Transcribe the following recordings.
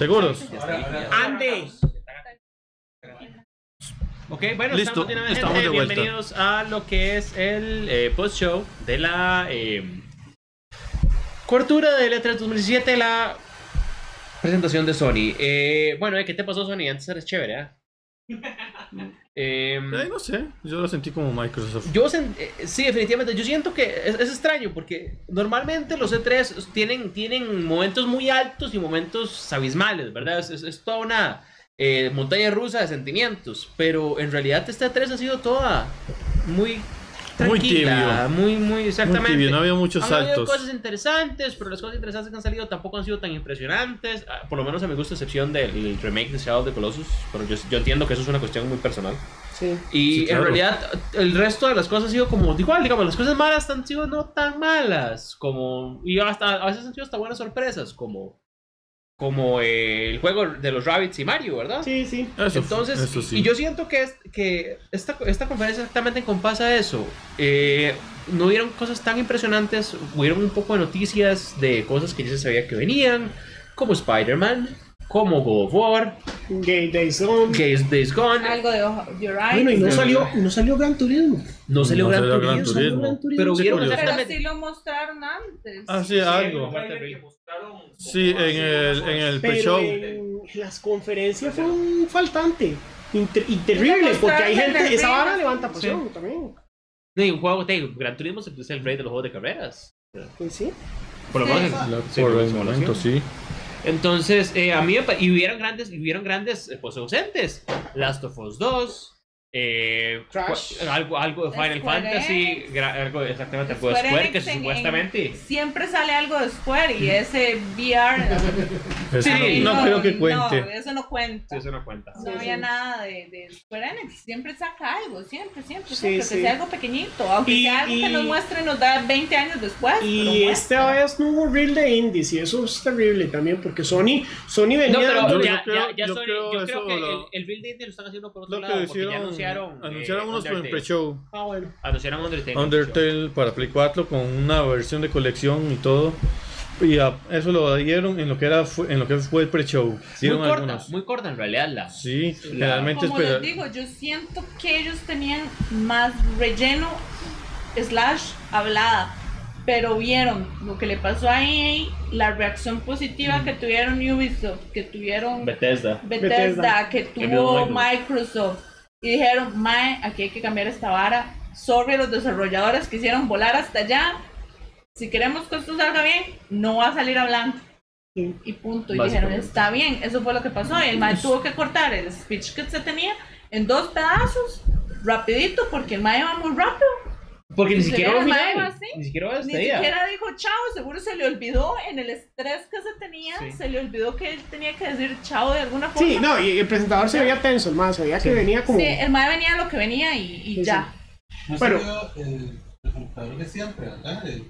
¿Seguros? ¡Ande! Ok, bueno, Listo, estamos, de nuevo, estamos gente. de vuelta. Bienvenidos a lo que es el eh, post-show de la eh, cobertura de E3 2017, la presentación de Sony. Eh, bueno, eh, ¿qué te pasó, Sony? Antes eres chévere, ¿eh? Em, Ay, no sé, yo lo sentí como Microsoft. Yo sen- eh, sí, definitivamente. Yo siento que es, es extraño porque normalmente los E3 tienen, tienen momentos muy altos y momentos abismales, ¿verdad? Es, es- es toda una eh, montaña rusa de sentimientos. Pero en realidad esta E3 ha sido toda muy Muy tranquila, muy, muy, exactamente. Muy tibio, no había muchos Han habido saltos. cosas interesantes, pero las cosas interesantes que han salido tampoco han sido tan impresionantes. Ah, Por lo menos a mi gusto, excepción del remake de Shadow of the Colossus. Pero yo, yo entiendo que eso es una cuestión muy personal. Sí. Y Sí, claro. en realidad el resto de las cosas ha sido como igual, digamos, las cosas malas han sido no tan malas, como y hasta a veces han sido hasta buenas sorpresas, como como eh, el juego de los Rabbits y Mario, ¿verdad? Sí, sí. Eso, Entonces, eso sí. y yo siento que, es, que esta, esta conferencia exactamente encompasa eso. Eh, no hubieron cosas tan impresionantes, hubieron un poco de noticias de cosas que ya se sabía que venían, como Spider-Man, como God of War, Gay Days Gone. Days, Days Gone. Algo de Ojo- Your Eyes. Bueno, y no Sí. salió, no salió Gran Turismo. No salió No Gran salió Turismo. Gran Turismo. Gran Turismo. Pero Sí, vieron. Pero sí lo mostraron antes. Ah, sí, algo. Sí, en el, en el Pero pre-show. en las conferencias fue un faltante. Inter- y terrible, porque hay gente, esa vara sí. levanta pasión también. No, y un juego, digo, Gran Turismo se es el rey de los juegos de carreras. Pues sí. Por lo Sí. menos en- sí, Por el momento, sí. Entonces, eh, a mí y hubieron grandes, y hubieron grandes eh, pues ausentes. Last of Us 2, eh, algo, algo de Final Square Fantasy, algo exactamente algo de Square Square, que supuestamente. Siempre sale algo de Square y ese VR. Sí. no, no creo que cuente. No, eso no cuenta. Sí, eso no cuenta. No había nada de, de Square Enix. Siempre saca algo, siempre, siempre, Sí, siempre. sí. Que sea algo pequeñito. Aunque Y- sea algo y- que nos muestre nos da 20 años después. Y esta vez no hubo reel de indies y eso es terrible también porque Sony, Sony venía No, pero Yo- ya, yo creo- ya, ya yo Sony- creo yo creo eso que el, lo- el build Indie lo están haciendo por otro Lo que lado, porque ya hicieron, anunciaron. anunciaron eh, unos en Undertale. pre-show. Ah, bueno. Anunciaron Undertale. Undertale para Play 4 con una versión de colección y todo. Y a- eso lo dieron en lo que era fue- en lo que fue el pre-show. Muy Dieron corta, algunos. muy corta en realidad la. Sí, La- generalmente Como espera- les digo, yo siento que ellos tenían más relleno slash hablada. Pero vieron lo que le pasó a EA, la reacción positiva que tuvieron Ubisoft, que tuvieron Bethesda. Bethesda, Bethesda. que tuvo Microsoft. Y dijeron, Mae, aquí hay que cambiar esta vara. Sorry a los desarrolladores que hicieron volar hasta allá. Si queremos que esto salga bien, no va a salir hablando. Sí. Y punto. Y dijeron, está bien. Eso fue lo que pasó. Y el Mae tuvo que cortar el speech que se tenía en dos pedazos, rapidito, porque el Mae iba muy rápido. Porque ni ¿Se siquiera el? Ni siquiera Ni siquiera dijo chao, seguro se le olvidó en el estrés que se tenía, Sí. se le olvidó que él tenía que decir chao de alguna forma. Sí, no, y el presentador se veía tenso, más, se veía que venía como Sí, el mae venía lo que venía y, y Sí, ya. No Bueno. el presentador de siempre, ¿verdad? El,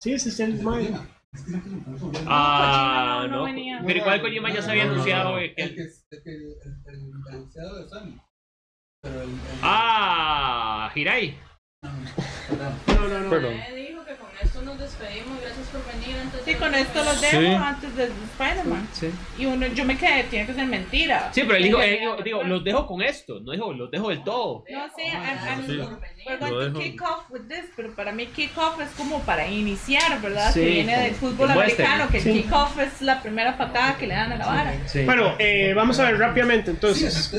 Sí, ese es el el. Es que confunde. Ah, no- no no. venía. Pero igual Kojima ya se había anunciado. El que el, el, el, el anunciado de Sony. Pero el. el Ah, Hirai. No, no, no. Perdón. dijo que con esto nos despedimos, gracias por venir. Antes Sí, con esto los Sí. dejo antes de Spider-Man. Sí. Y uno, yo me quedé, tiene que ser mentira. Sí, pero él dijo, él que dijo, digo, los dejo con esto, no dijo, los dejo del todo. No, sí, I'm- I'm- Sí. we're Lo going to dejo. kick off with this, pero para mí kick off es como para iniciar, ¿verdad? Sí, que viene del fútbol que muestren. americano, que el Sí. kick off es la primera patada que le dan a la vara. Sí. Bueno, eh, vamos a ver rápidamente Sí, entonces.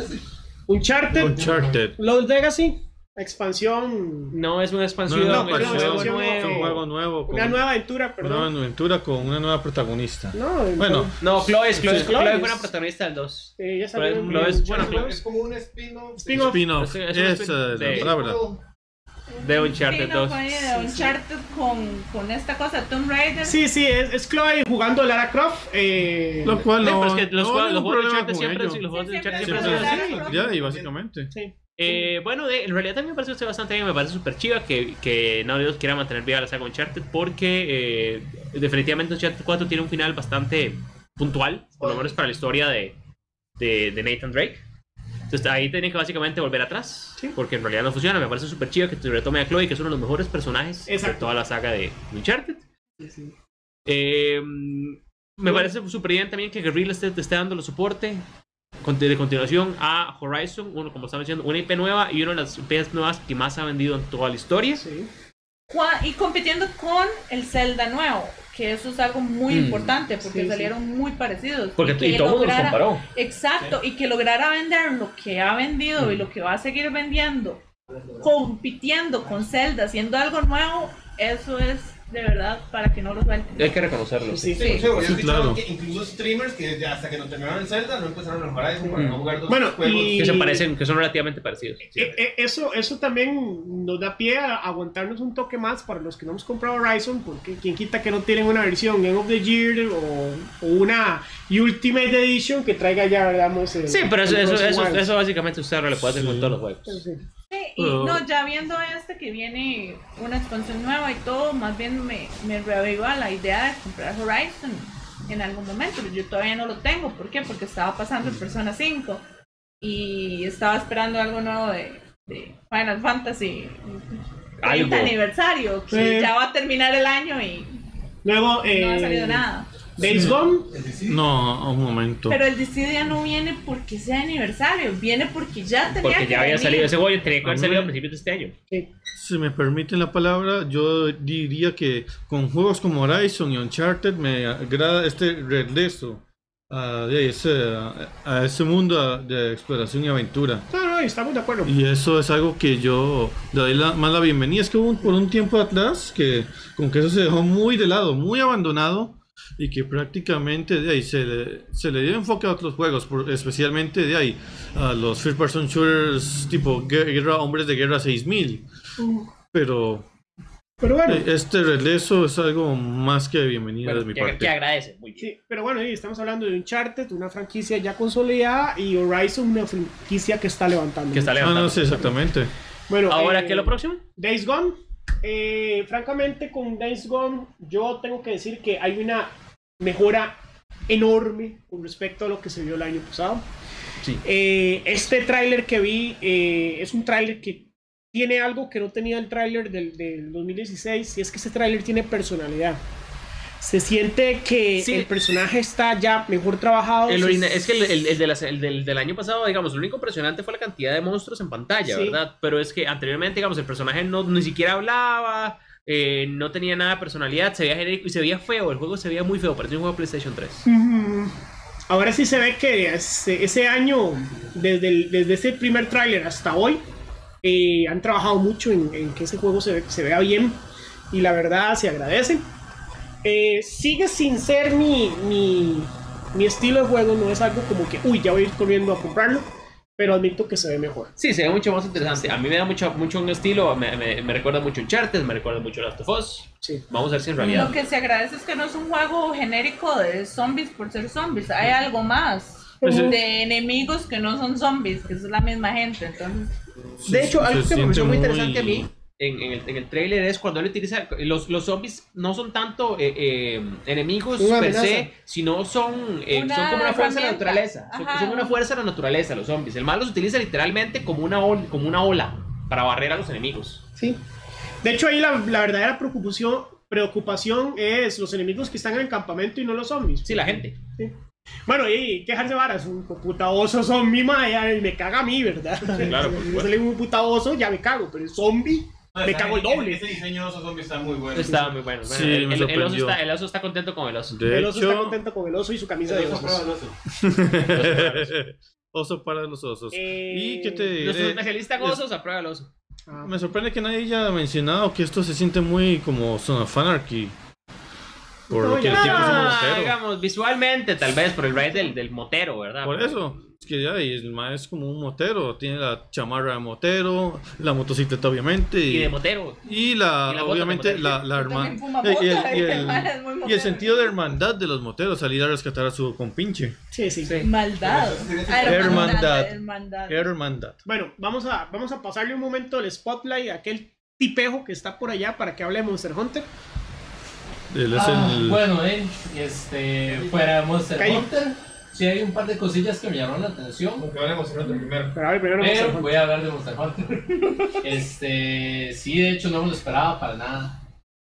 Uncharted, Uncharted. Lost Legacy, expansión, No es una expansión, no, no, es pero un es juego un nuevo. Es un juego nuevo. con una nueva aventura, una nueva perdón. aventura con una nueva protagonista. No, Bueno, No, Chloe es, Chloe, Sí, Chloe Chloe fue es- una protagonista del 2. eh, ya Pero salió es- en- no es- en- bueno, Chloe Es como un spin-off. Spin-off. Esa es de- la palabra. De Sí, Uncharted no, 2. fue de Uncharted con, con esta cosa, Tomb Raider. Sí, sí, es, es Chloe jugando Lara Croft. Eh, Lo cual Sí, no. pero es que los, no juegos, los juegos de Uncharted siempre, sí, los juegos de Sí, Uncharted siempre. Ya, y básicamente. sí. Eh, bueno, en realidad también me parece bastante bien, me parece súper chiva que, que Dog quiera mantener viva la saga Uncharted porque eh, definitivamente Uncharted 4 tiene un final bastante puntual, por lo menos para la historia de, de, de Nathan Drake. Entonces ahí tienen que básicamente volver atrás, Sí. porque en realidad no funciona, me parece súper chiva que te retome a Chloe, que es uno de los mejores personajes de toda la saga de Uncharted. Sí, sí. Eh, Me parece súper bien también que Guerrilla esté, esté dando el soporte de continuación a Horizon, uno, como estamos diciendo, una IP nueva y una de las IPs nuevas que más ha vendido en toda la historia. Sí. Y compitiendo con el Zelda nuevo, que eso es algo muy Mm. importante porque Sí, sí. salieron muy parecidos. Porque que y todo el mundo los lograra- comparó. Exacto, y que lograra vender lo que ha vendido y lo que va a seguir vendiendo, compitiendo con Zelda, haciendo algo nuevo, eso es de verdad para que no lo suelten. Hay que reconocerlo. Sí, sí. sí. Sí, sí, yo he Sí, escuchado claro. que incluso streamers que ya hasta que no terminaron el Zelda no empezaron a Horizon para no jugar dos Bueno, juegos. y- Que se parecen, que son relativamente parecidos. sí. E- e- Eso, eso también nos da pie a aguantarnos un toque más para los que no hemos comprado Horizon, porque quien quita que no tienen una versión Game of the Year o, o una Ultimate Edition que traiga ya, digamos, el- Sí, pero eso, el eso, eso, eso básicamente usted ahora le puede hacer Sí. con todos los juegos. Y no, ya viendo este que viene una expansión nueva y todo, más bien me, me reaviva la idea de comprar Horizon en algún momento. pero Yo todavía no lo tengo. ¿Por qué? Porque estaba pasando el Persona 5 y estaba esperando algo nuevo de, de Final Fantasy. 30 Algo. aniversario, que Sí. ya va a terminar el año y Luego, eh, no ha salido nada. Days Gone, No, un momento. Pero el DC ya no viene porque sea aniversario, viene porque ya tenía Porque que ya había venir. salido ese juego, tenía que haber salido a principios de este año. sí. Si me permiten la palabra, yo diría que con juegos como Horizon y Uncharted me agrada este regreso a, ese, a, a ese mundo de exploración y aventura. No, no, estamos de acuerdo. Y eso es algo que yo le doy la, más la bienvenida. Es que hubo un- por un tiempo atrás que con que eso se dejó muy de lado, muy abandonado y que prácticamente de ahí se le, se le dio enfoque a otros juegos, por- especialmente de ahí a los first person shooters tipo guerra, hombres de guerra 6000. Pero Pero bueno, eh, este regreso es algo más que bienvenido Bueno, de mi que, parte. que agradece. Muy bien. sí, pero bueno, estamos hablando de Uncharted, una franquicia ya consolidada, y Horizon, una franquicia que está levantando. Que está Ah, levantando. no, sí, exactamente. Bueno, Ahora, eh, ¿qué es lo próximo? Days Gone. Eh, francamente, con Days Gone, yo tengo que decir que hay una mejora enorme con respecto a lo que se vio el año pasado. Sí. Eh, este tráiler que vi eh, es un tráiler que tiene algo que no tenía el tráiler del, del 2016 y es que ese tráiler tiene personalidad. Se siente que Sí. el personaje está ya mejor trabajado. El orina- es que el, el- el de las- el del, del año pasado, digamos, lo único impresionante fue la cantidad de monstruos en pantalla, Sí. ¿verdad? Pero es que anteriormente, digamos, el personaje no ni siquiera hablaba, eh, no tenía nada de personalidad, se veía genérico y se veía feo. El juego se veía muy feo, parecía un juego de PlayStation 3. Ujú. Ahora sí se ve que ese, ese año, desde, el- desde ese primer tráiler hasta hoy, eh, han trabajado mucho en, en que ese juego se, ve- se vea bien y la verdad se agradece. Eh, sigue sin ser mi, mi, mi estilo de juego, no es algo como que, uy, ya voy a ir corriendo a comprarlo, pero admito que se ve mejor. Sí, se ve mucho más interesante. A mí me da mucho, mucho un estilo, me, me, me recuerda mucho Uncharted, me recuerda mucho Last of Us. Sí. Vamos a ver si en realidad... Lo que se agradece es que no es un juego genérico de zombies por ser zombies. Hay algo más. Pues, de enemigos que no son zombies, que es la misma gente. Entonces, De hecho, algo que me pareció muy- interesante a mí en, en el, en el trailer es cuando él utiliza. Los, los zombies no son tanto eh, eh, enemigos Una per amenaza. se, sino son, eh, Una son como una fuerza de la herramienta. naturaleza. Son, Ajá. son una fuerza de la naturaleza los zombies. El mal los utiliza literalmente como una, ol- como una ola para barrer a los enemigos. Sí. De hecho, ahí la, la verdadera preocupación, preocupación es los enemigos que están en el campamento y no los zombies. Sí, la gente. Bueno, y quejarse varas, un puta oso zombie, ma, ya me caga a mí, ¿verdad? claro, por Si supuesto. sale un puta oso, ya me cago, pero el zombie, me cago el doble. Ese diseño de esos zombies está muy bueno. Está muy bueno. Sí, el, me el- el oso está, el oso está contento con el oso. De el oso está contento con el oso y su camisa de oso. oso para los osos. Eh, ¿Y qué te Nuestro diré? especialista en Es- osos aprueba el oso. Ah, Me sorprende que nadie haya mencionado que esto se siente muy como Son of Anarchy. Por No, lo que el tipo es un motero. digamos, visualmente, tal vez, por el ride del, del motero, ¿verdad? Por eso, es que ya, y el ma es como un motero. Tiene la chamarra de motero, la motocicleta, obviamente. Y Y, de motero. y la, y la obviamente, la, la hermandad. Y, y y el sentido de hermandad de los moteros, salir a rescatar a su compinche. sí, sí, maldad. Ah, Hermandad. hermandad. Hermandad. Bueno, vamos a, vamos a pasarle un momento el spotlight a aquel tipejo que está por allá para que hable de Monster Hunter. Él es Ah, el. Bueno, eh, este, fuera de Monster Calle. Hunter, sí hay un par de cosillas que me llamaron la atención. Como que van a emocionarte primero. Pero ver, primero Monster Pero Hunter. voy a hablar de Monster Hunter. Este, sí, de hecho no me lo esperaba para nada.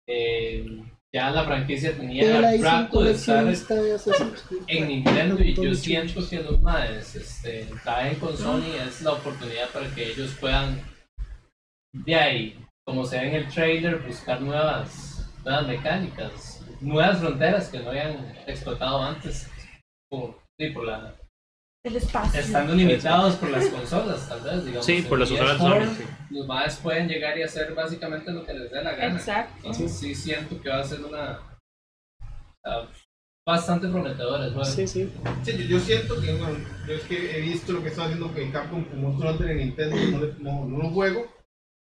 Eh, ya la franquicia tenía edición rato de estar en Nintendo y yo siento que los madres este, caen con Sony es la oportunidad para que ellos puedan de ahí, como se ve en el trailer, buscar nuevas, nuevas mecánicas, nuevas fronteras que no habían explotado antes por, sí, por la, El espacio. estando limitados por las consolas, tal vez, digamos. Sí, por las consolas de PS4, Sony, sí. Los madres pueden llegar y hacer básicamente lo que les dé la gana. Exacto. Entonces sí siento que va a ser una ah, bastante prometedora juego. Sí, sí. Sí, yo, yo siento que, bueno, yo es que he visto lo que está haciendo que Capcom con Monster Hunter en Nintendo, no, no, no lo juego,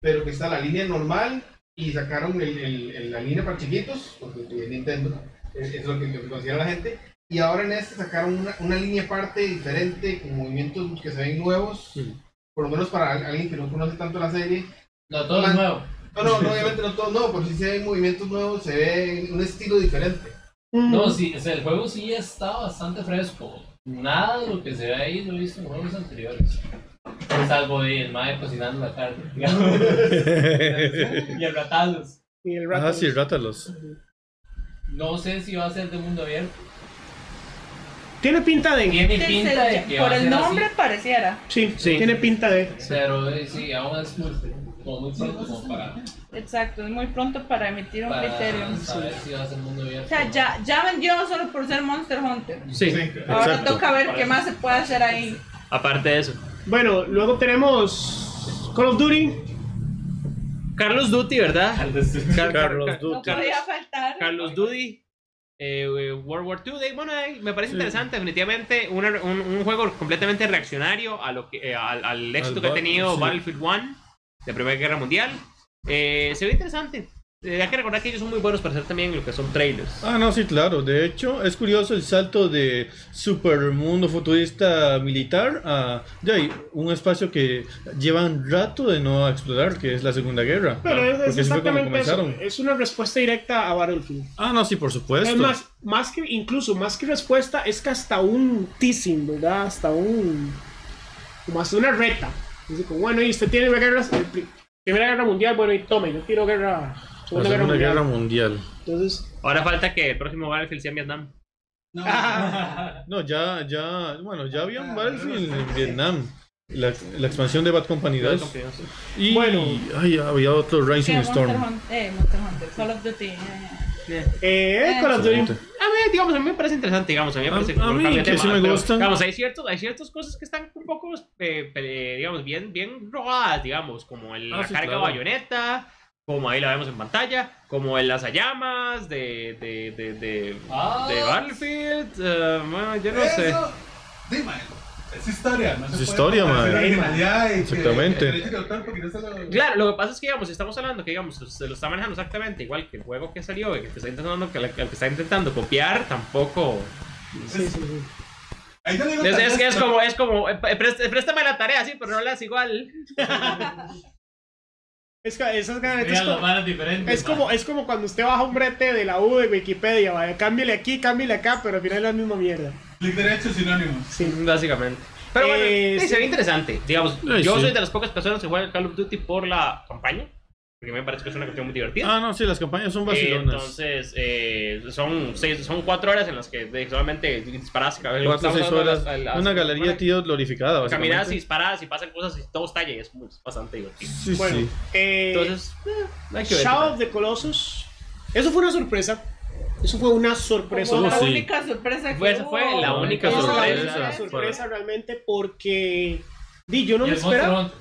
pero que está la línea normal y sacaron el, el- el- la línea para chiquitos, porque Nintendo, es, lo que, lo que considera la gente, y ahora en este sacaron una, una línea aparte diferente, con movimientos que se ven nuevos, por lo menos para al- alguien que no conoce tanto la serie. No, todo es nuevo. No, no, no, obviamente no todo nuevo, pero sí se ven movimientos nuevos, se ve un estilo diferente. No, sí, o sea, el juego sí está bastante fresco. Nada de lo que se ve ahí lo he visto en juegos anteriores. Salvo de el mae cocinando la carne. y el ratalos. Y el Ah, rato. sí, rátalos. No sé si va a ser de mundo abierto. Tiene pinta de. Tiene pinta de que Por va a el ser nombre así. pareciera. Sí, Sí. tiene pinta de. Pero eh, sí, aún es muy, como muy pronto como para, Exacto, es muy pronto para emitir un para criterio. saber si va a ser mundo abierto. O sea, ya, ya vendió solo por ser Monster Hunter. Sí, Ahora Exacto. toca ver qué más se puede hacer ahí. aparte de eso. Bueno, luego tenemos Call of Duty. Carlos Duty, ¿verdad? Car- Carlos Car- Duty. No Car- podía faltar. Carlos Duty. eh, eh, World War II, bueno, eh, me parece Sí. interesante, definitivamente una- un, un juego completamente reaccionario a lo que, eh, al, al éxito Al que ha tenido sí. Battlefield 1 de Primera Guerra Mundial. Eh, se ve interesante. Eh, hay que recordar que ellos son muy buenos para hacer también lo que son trailers. Ah, no, sí, claro. De hecho, es curioso el salto de super mundo futurista militar a de ahí, un espacio que llevan rato de no explorar, que es la Segunda Guerra. Pero es, es exactamente eso. Es una respuesta directa a Battlefield. Ah, no, sí, por supuesto. Es más, más que, incluso más que respuesta, es que hasta un teasing, ¿verdad? Hasta un. Como hasta una reta. Dice, como, bueno, y usted tiene guerra, Primera Guerra Mundial, bueno, y tome, yo quiero guerra. La Segunda Segunda Guerra Guerra Mundial. Mundial. Entonces, Ahora falta que el próximo Battlefield sea en Vietnam. No, No, ya, ya, bueno, ya había un Battlefield en Vietnam. La, la expansión de Bad Company 2. Y Bueno. ay, había otro Rising Monster Storm. Hunter, eh, Monster Hunter, Call of Duty. eh. eh, Call of Duty. A mí, digamos, a mí me parece interesante, digamos, a mí me A- parece a mí cambia de que tema, sí me pero, gustan. Digamos, hay, ciertos, hay ciertas cosas que están un poco, eh, digamos, bien, bien robadas, digamos, como el, Ah, la sí, carga claro. bayoneta, como ahí la vemos en pantalla, como el lanzallamas de, de, de, de, Ah. de Battlefield, eh, bueno, yo no sé. Eso, man, es historia, no Es historia, man. que- Exactamente. Claro, lo que pasa es que, digamos, si estamos hablando que, digamos, se lo está manejando exactamente igual que el juego que salió, el que está intentando, que, la- el que está intentando copiar, tampoco... Sí, sí, sí. Ahí te digo, Es, es que es como, es como, eh, prest- préstame la tarea, sí, pero no la haces igual. Es que esas es como, es, como, es como cuando usted baja un brete de la U de Wikipedia, vaya, cámbiale aquí, cámbiale acá, pero al final es la misma mierda. clic derecho sinónimos. Sí. Básicamente. Pero bueno, Eh, sí, sí. se ve interesante. Digamos, Ay, yo sí. soy de las pocas personas que juegan Call of Duty por la campaña. Porque me parece que es una cuestión muy divertida. Ah, no, sí, las campañas son Eh, vacilonas. entonces, eh, son, seis, son cuatro horas en las que solamente disparas. Cuatro o seis horas. Una galería de tíos glorificada. Caminas y disparas y pasan cosas y todo estalla y es muy- bastante divertido. Sí, Bueno, sí. eh, Entonces, eh, hay que Shadow of the Colossus. Eso fue una sorpresa. Eso fue una sorpresa. Como Oh, la sí. única sorpresa que Fue- esa fue hubo. la única Esa fue sorpresa. una para- sorpresa realmente porque di, yo no me esperaba. Hunter.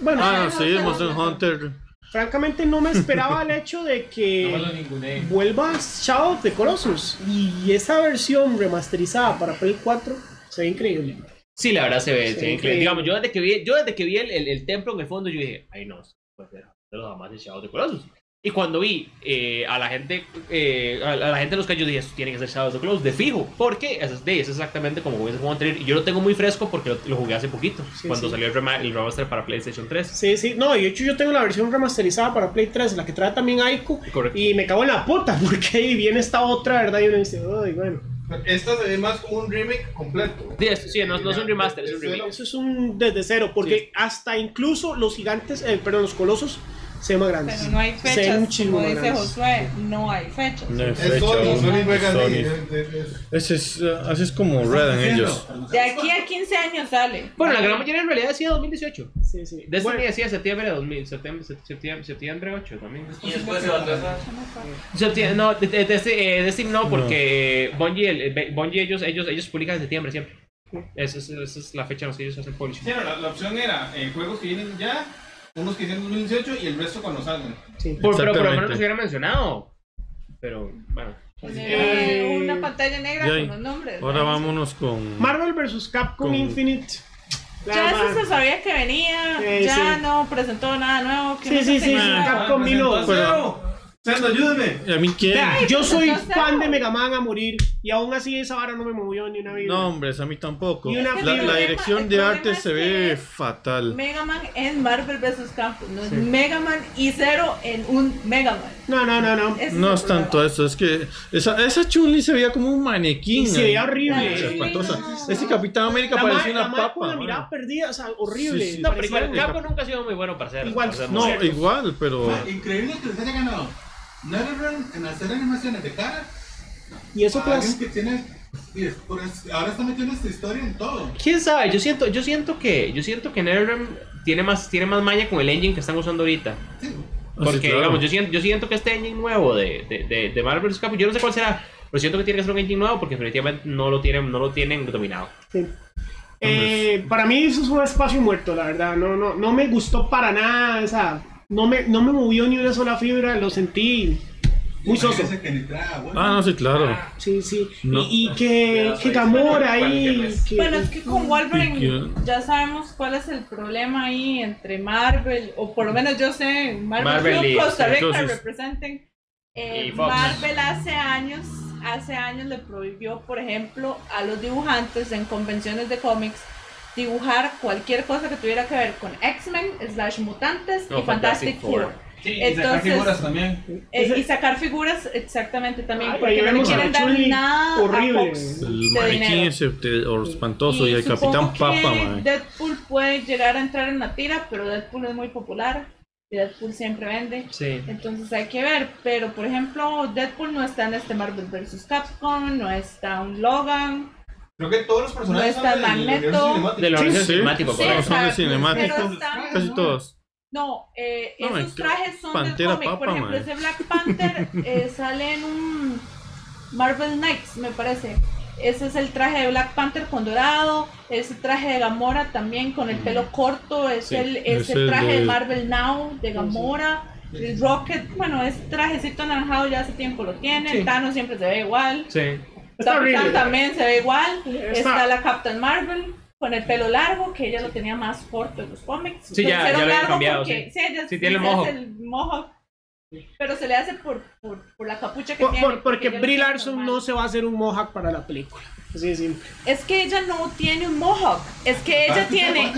Bueno, Ah, sí, Monster sí. Hunter. Francamente no me esperaba el hecho de No que ninguneé. vuelva Shadow of the Colossus y esa versión remasterizada para Play 4 se ve increíble. Sí, la verdad se ve, se ve increíble. increíble. Digamos, yo desde que vi, yo desde que vi el, el, el templo en el fondo, yo dije, ay no, ser de los amantes Shadow de Colossus. Y cuando vi eh, a la gente, eh, a, a la gente en los que yo dije, esto tiene que ser Shadow of the Colossus, de fijo. porque es, de, es exactamente como ese juego anterior. Y yo lo tengo muy fresco porque lo, lo jugué hace poquito, Sí, cuando sí. salió el, rema- el remaster para PlayStation 3. Sí, sí, no, y de hecho yo tengo la versión remasterizada para Play 3, la que trae también Aiko, Correcto. y me cago en la puta porque ahí viene esta otra, ¿verdad? Y uno dice, ay, bueno, Esta se ve más como un remake completo. Sí, es- sí, no, no es un remaster, es un remake. eso es un desde cero, porque hasta incluso los gigantes, eh, perdón, los colosos se más grande. Pero no hay fechas, como dice grande. Josué, no hay fechas. No hay Es fecha Sony, aún. Sony juega Sony. de- de- de- Ese es, uh, así es como Red en ellos. De aquí a 15 años sale. Bueno, la gran mayoría en realidad decía 2018. Sí, sí. Destiny Bueno, decía septiembre de 2000, septiembre, septiembre, septiembre 8 también. Y después se va a no, de- de- de- eh, Destiny no, porque Bungie, el- el- Bungie ellos, ellos, ellos publican en septiembre siempre. Esa es, esa es la fecha en la que ellos hacen publishing. Sí, la, la opción era eh, juegos que vienen ya, unos que en 2018 y el resto cuando salgan. sí. Por, pero por lo menos los hubiera mencionado. Pero, bueno. Eh, una pantalla negra con los nombres. Ahora ¿no? vámonos con. Marvel vs. Capcom Con- Infinite. Ya eso se sabía que venía, ya sí. no presentó nada nuevo. que Sí, no sí, se sí, Capcom vino. Pero- Sando, ayúdeme. ¿Y a mí quién? Vea, yo soy fan de Mega Man a morir y aún así esa vara no me movió ni una vida. No, hombre, a mí tampoco. Y una La, la dirección El de problema arte es se que ve fatal. Mega Man en Marvel vs. Capcom, no es Mega Man y Zero en un Mega Man. No, no, no, no. Ese No el es tanto problema. eso, es que esa, esa Chun-Li se veía como un manequín. Y se veía ahí. horrible. Chun-Li Espantosa. no. Ese Capitán América La parecía una la madre papa. la mano. mirada perdida, o sea, horrible. Sí, sí. No, pero Parecía- igual, Capcom nunca ha sido muy bueno para hacer. Igual, para hacer no, igual, pero. Ma, Increíble que les haya ganado NetherRealm en hacer animaciones de cara. Y eso pues. alguien que tiene. ahora está metiendo esta historia en todo. ¿Quién sabe? Yo siento, yo siento que, yo siento que NetherRealm tiene más, tiene más maña con el engine que están usando ahorita. Sí. Porque, Ah, claro. digamos, yo siento, yo siento que este engine nuevo de, de, de, de Marvel vs. Capcom, yo no sé cuál será, pero siento que tiene que ser un engine nuevo porque definitivamente no lo tienen, no lo tienen dominado. Sí. Eh, para mí eso es un espacio muerto, la verdad. No, no, no me gustó para nada. O sea, no me, no me movió ni una sola fibra. Lo sentí muy soso. Ah, no, sí, claro. Sí, sí. No. Y, y que, que Gamora ahí. que- Bueno, es que con Wolverine ya sabemos cuál es el problema ahí entre Marvel, o por lo menos yo sé, Marvel, y- Costa Rica entonces- representen. Eh. Marvel hace años, hace años le prohibió, por ejemplo, a los dibujantes en convenciones de cómics dibujar cualquier cosa que tuviera que ver con X-Men, slash mutantes No, y Fantastic Fantastic Four. Four. Sí, y sacar entonces- figuras también. Eh, y sacar figuras exactamente también, Ay, porque no quieren dar nada horrible. a Fox El de manequín dinero. ese te- o espantoso y, el supongo Capitán que Papa, man. Deadpool puede llegar a entrar en la tira, pero Deadpool es muy popular y Deadpool siempre vende. Sí. Entonces hay que ver, pero por ejemplo, Deadpool no está en este Marvel vs. Capcom, no está un Logan. Creo que todos los personajes No está son del universo cinemático. De los Sí, sí. cinemáticos, Sí, correcto. son de exacto, cinemáticos. pero está- Casi todos. No, eh, No, esos trajes son Pantera del cómic. Por ejemplo, man. ese Black Panther eh, sale en un Marvel Knights, me parece. Ese es el traje de Black Panther con dorado. Ese traje de Gamora también con el pelo corto. Es, Sí, el, es el traje de de- Marvel Now de Gamora. El Rocket, bueno, ese trajecito anaranjado ya hace tiempo lo tiene. Sí. Thanos siempre se ve igual. Sí. Está Capitán horrible. también se ve igual. Está- Está la Captain Marvel con el pelo largo, que ella lo tenía más corto en los cómics. Sí, ya- ya lo largo cambiado, porque- sí. ella Sí, tiene el mohawk. el mohawk, Pero se le hace por, por, por la capucha que Por- tiene. por- porque lo Brie Larson no se va a hacer un mohawk para la película. Así de simple. Es que ella no tiene un mohawk. Es que ella Ah, tiene.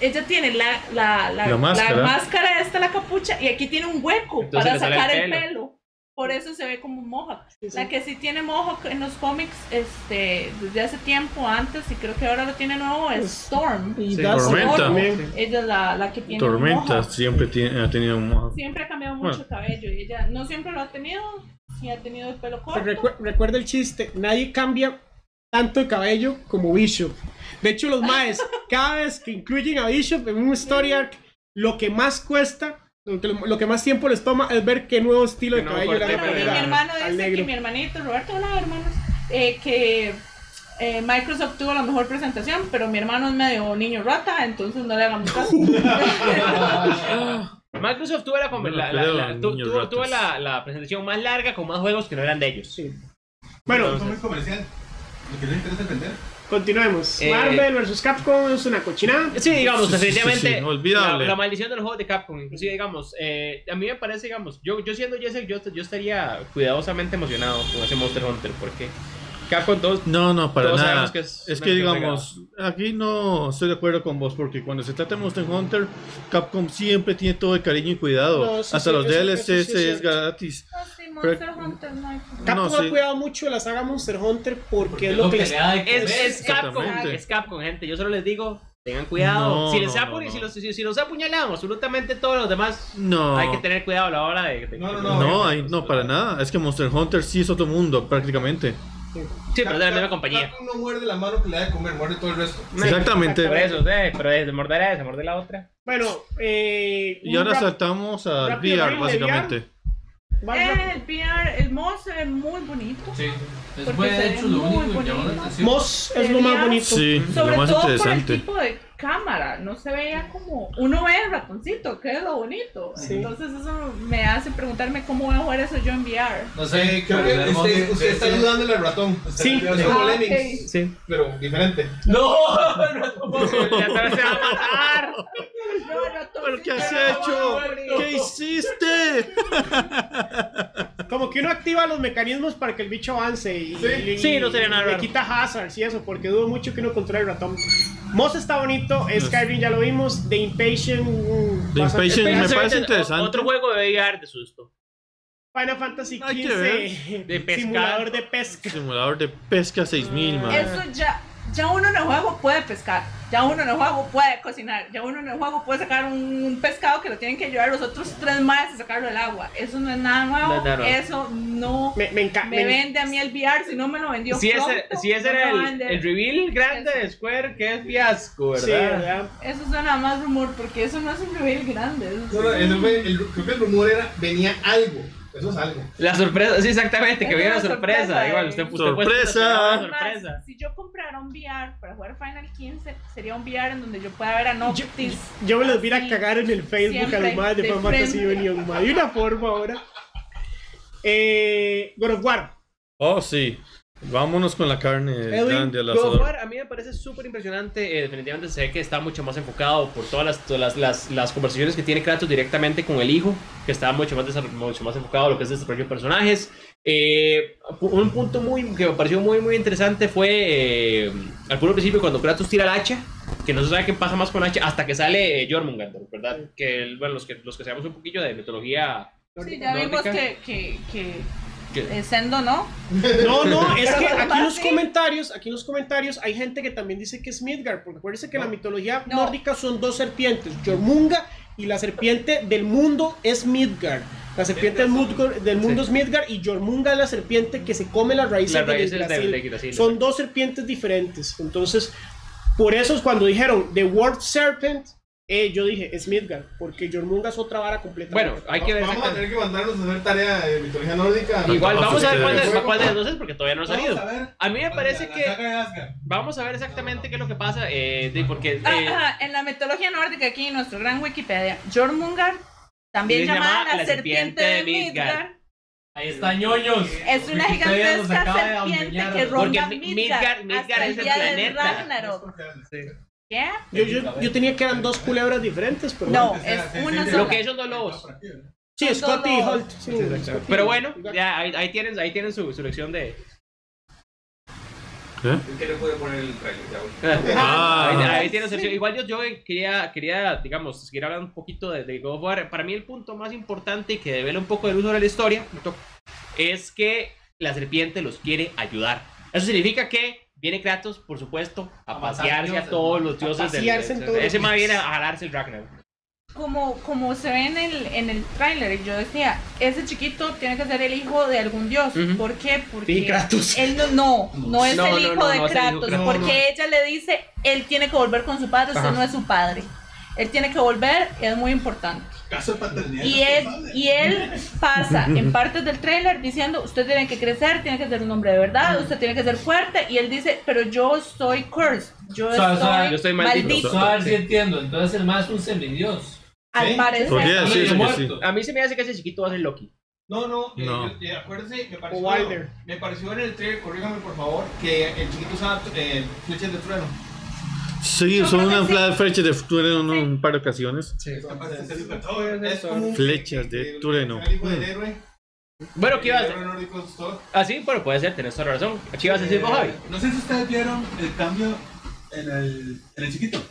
Ella tiene la, la, la, La máscara. máscara, esta la capucha, y aquí tiene un hueco Entonces para sacar el el pelo. pelo. Por eso se ve como un mohawk. Sí, sí. La que sí tiene mohawk en los cómics este, desde hace tiempo antes, y creo que ahora lo tiene nuevo, es Storm. Y Sí. Tormenta. también. Ella es la, la que tiene Tormenta mohawk. siempre tiene, ha tenido un mohawk. Siempre ha cambiado mucho Bueno. el cabello y ella no siempre lo ha tenido, sí ha tenido el pelo corto. Recu- recuerda el chiste, nadie cambia tanto el cabello como Bishop. De hecho, los maes, cada vez que incluyen a Bishop en un story arc, lo que más cuesta, lo que, más tiempo les toma es ver qué nuevo estilo de cabello le van a poner mi a- hermano dice que mi hermanito, Roberto, hola hermanos, eh, que eh, Microsoft tuvo la mejor presentación, pero mi hermano es medio niño rata, entonces no le hagamos caso. Microsoft tuvo la, No lo la- la- creo, la- tu- niños tuvo- ratas. tuvo la, la presentación más larga con más juegos que no eran de ellos. Sí. Bueno, Es muy comercial. Lo que les interesa es vender. Continuemos. Eh, Marvel vs. Capcom es una cochinada. Sí, digamos, Sí, sí, sí, definitivamente. sí, olvidable. La, la maldición de los juegos de Capcom, inclusive, digamos, eh, a mí me parece, digamos, yo, yo siendo Jesse, yo, yo estaría cuidadosamente emocionado con ese Monster Hunter, porque Capcom 2 No, no, para Todos nada. sabemos que es que digamos, aquí no estoy de acuerdo con vos, porque cuando se trata de Monster Hunter, Capcom siempre tiene todo el cariño y cuidado. No, sí, Hasta sí, los DLCs es gratis. Monster Hunter no hay problema. Capcom No, ha cuidado mucho de la saga Monster Hunter porque es Lo lo que que les... es, es Capcom, es Capcom, gente. Yo solo les digo, Tengan cuidado. No, si, les no, apu- si, los, si, si los apuñalado absolutamente todos los demás, No. hay que tener cuidado a la hora de. de- No, no, No, no. no, para nada. Es que Monster Hunter sí es otro mundo, prácticamente. Sí, pero es de la misma compañía. Capcom no muerde la mano que le da de comer, muerde todo el resto. Exactamente. Por eso, pero de morder a esa, morder la otra. Bueno, eh, Y ahora saltamos al VR, básicamente. El VR, el mod se ve muy bonito. Sí. Es Porque ve hecho, lo muy único que llama la bonito. atención. Moss es lo más bonito. Sí, Sobre lo más todo por el interesante. tipo de cámara, no se veía como uno ve el ratoncito, que es lo bonito. Sí. Entonces eso me hace preguntarme cómo voy a jugar eso yo en VR. No sé, Eh, creo que pero usted, usted de- está ayudándole al ratón. Sí. Es como Ah, Lemmings, ok. Sí. pero diferente. No, Ya sabes, se va a matar. No, ratoncito, ¿Pero qué has hecho? ¿Qué hiciste? Como que uno activa los mecanismos para que el bicho avance y, Sí, no sería nada le quita hazards y eso, porque dudo mucho que uno controle el ratón. Moss está bonito, Skyrim ya lo vimos, The Impatient. mm, The Impatient me parece interesante. Otro juego de VR de susto. Final Fantasy XV, De pescar. simulador de pesca. Simulador de pesca 6000, man. Eso ya, ya uno en el juego puede pescar, ya uno en el juego puede cocinar, ya uno en el juego puede sacar un pescado que lo tienen que ayudar los otros tres más a sacarlo del agua. Eso no es nada nuevo, No eso no Me, me encanta. me vende a mí el VR, si no me lo vendió Si ese, si ese era el, el reveal grande de Square, que es fiasco, ¿verdad? Sí, ¿verdad? Eso suena más rumor, porque eso no es un reveal grande. eso es No, no, un- eso fue- el- creo que el rumor era, venía algo. Eso es algo. La sorpresa, sí, exactamente, que viene la sorpresa. sorpresa, Igual, eh. usted, usted Sorpresa. una Además, sorpresa. si yo comprara un VR para jugar Final 15, sería un VR en donde yo pueda ver a Noctis. Yo me los vi a así, cagar en el Facebook a los más de de Final Fantasy frente. Union, ma, de una forma ahora. Eh, God of War. Oh, sí. Vámonos con la carne Edwin, grande a mí me parece súper impresionante. eh, definitivamente ve que está mucho más enfocado por todas las, todas las, las, las conversaciones que tiene Kratos directamente con el hijo, que está mucho más, mucho más enfocado a lo que es desarrollo de personajes. Eh, un punto muy, que me pareció muy, muy interesante fue eh, al puro principio cuando Kratos tira el hacha, que no se sabe qué pasa más con el hacha, hasta que sale eh, Jormungandr, ¿verdad? Que bueno, los que, los que sabemos un poquillo de mitología. Sí, ya vimos nórdica, que, que, que que- eh, Sendo no. No, no, es que aquí en los comentarios, aquí en los comentarios hay gente que también dice que es Midgard, porque acuérdense que la mitología No. nórdica son dos serpientes, Jormunga y la serpiente del mundo es Midgard. La serpiente del mundo, del mundo es Midgard y Jormunga es la serpiente que se come las raíces, Las del raíces del- Yggdrasil. del Yggdrasil, Son dos serpientes diferentes. Entonces, por eso es cuando dijeron The Word Serpent, eh, yo dije es Midgard, porque Jormunga es otra vara completamente. Bueno, hay que ver Vamos a tener que mandarnos a hacer tarea de mitología nórdica. Igual, No, vamos sí a ver cuál de, cuál de las dos es porque todavía no ha Vamos salido. a ver. A mí me parece La que vamos a ver exactamente qué es lo que pasa, eh, de- porque eh, Ah, ajá, en la mitología nórdica, aquí en nuestro gran Wikipedia, Jormungar, también llamada llamada la, serpiente de Midgard, Ahí está ñoños. es una gigantesca serpiente que ronda Midgard, Midgard- Midgard hasta es el el día del planeta. Ragnarok. Yo, yo, yo tenía que eran dos culebras diferentes, pero No, bueno. es una sola. lo que ellos son lobos. Sí, Scotty y Holt. sí, Pero bueno, ya ahí, ahí tienen, ahí tienen su, su lección de. ¿Qué? Es que no puede poner el trailer, ya voy. Ah. ahí, ahí tienen su lección. Igual yo, yo quería, quería, digamos, seguir hablando un poquito de, de God of War. Para mí el punto más importante y que devela un poco del uso de la historia es que la serpiente los quiere ayudar. Eso significa que viene Kratos, por supuesto, a pasearse a todos los dioses del. todos los ese más viene a jalarse el Ragnarok. Como, como se ve en el, en el tráiler, yo decía, ese chiquito tiene que ser el hijo de algún dios. ¿Por qué? Porque Sí, Kratos. él no, no, no es No, el hijo no, de hijo Kratos, porque ella le dice, él tiene que volver con su padre, usted Ajá. no es su padre. Él tiene que volver, es muy importante. Caso de paternidad. Y él, irresponsable. y él pasa en partes del tráiler diciendo, usted tiene que crecer, tiene que ser un hombre de verdad, usted tiene que ser fuerte. Y él dice, pero yo soy cursed, yo O sea, o estoy, sea, yo estoy maldito. maldito. Eso a ver si entiendo. Entonces el más es un semidios. Al Sí. parecer. Sí. A mí se me hace que ese chiquito va a ser Loki. No, no, eh, No. yo- eh, acuérdense, me O pareció, Wilder. me pareció en el trailer, corrígame por favor, que el chiquito usaba eh, flechas de trueno. Sí, Yo son que una sí. fla- flecha de trueno en un par de ocasiones. Es Eso. como Flechas de héroe. Bueno, ¿qué ibas a es Thor. Ah, sí, bueno, puede ser, tenés toda la razón. ¿Qué ibas a decir vos, Javi? No sé si ustedes vieron el cambio en el, en el chiquito,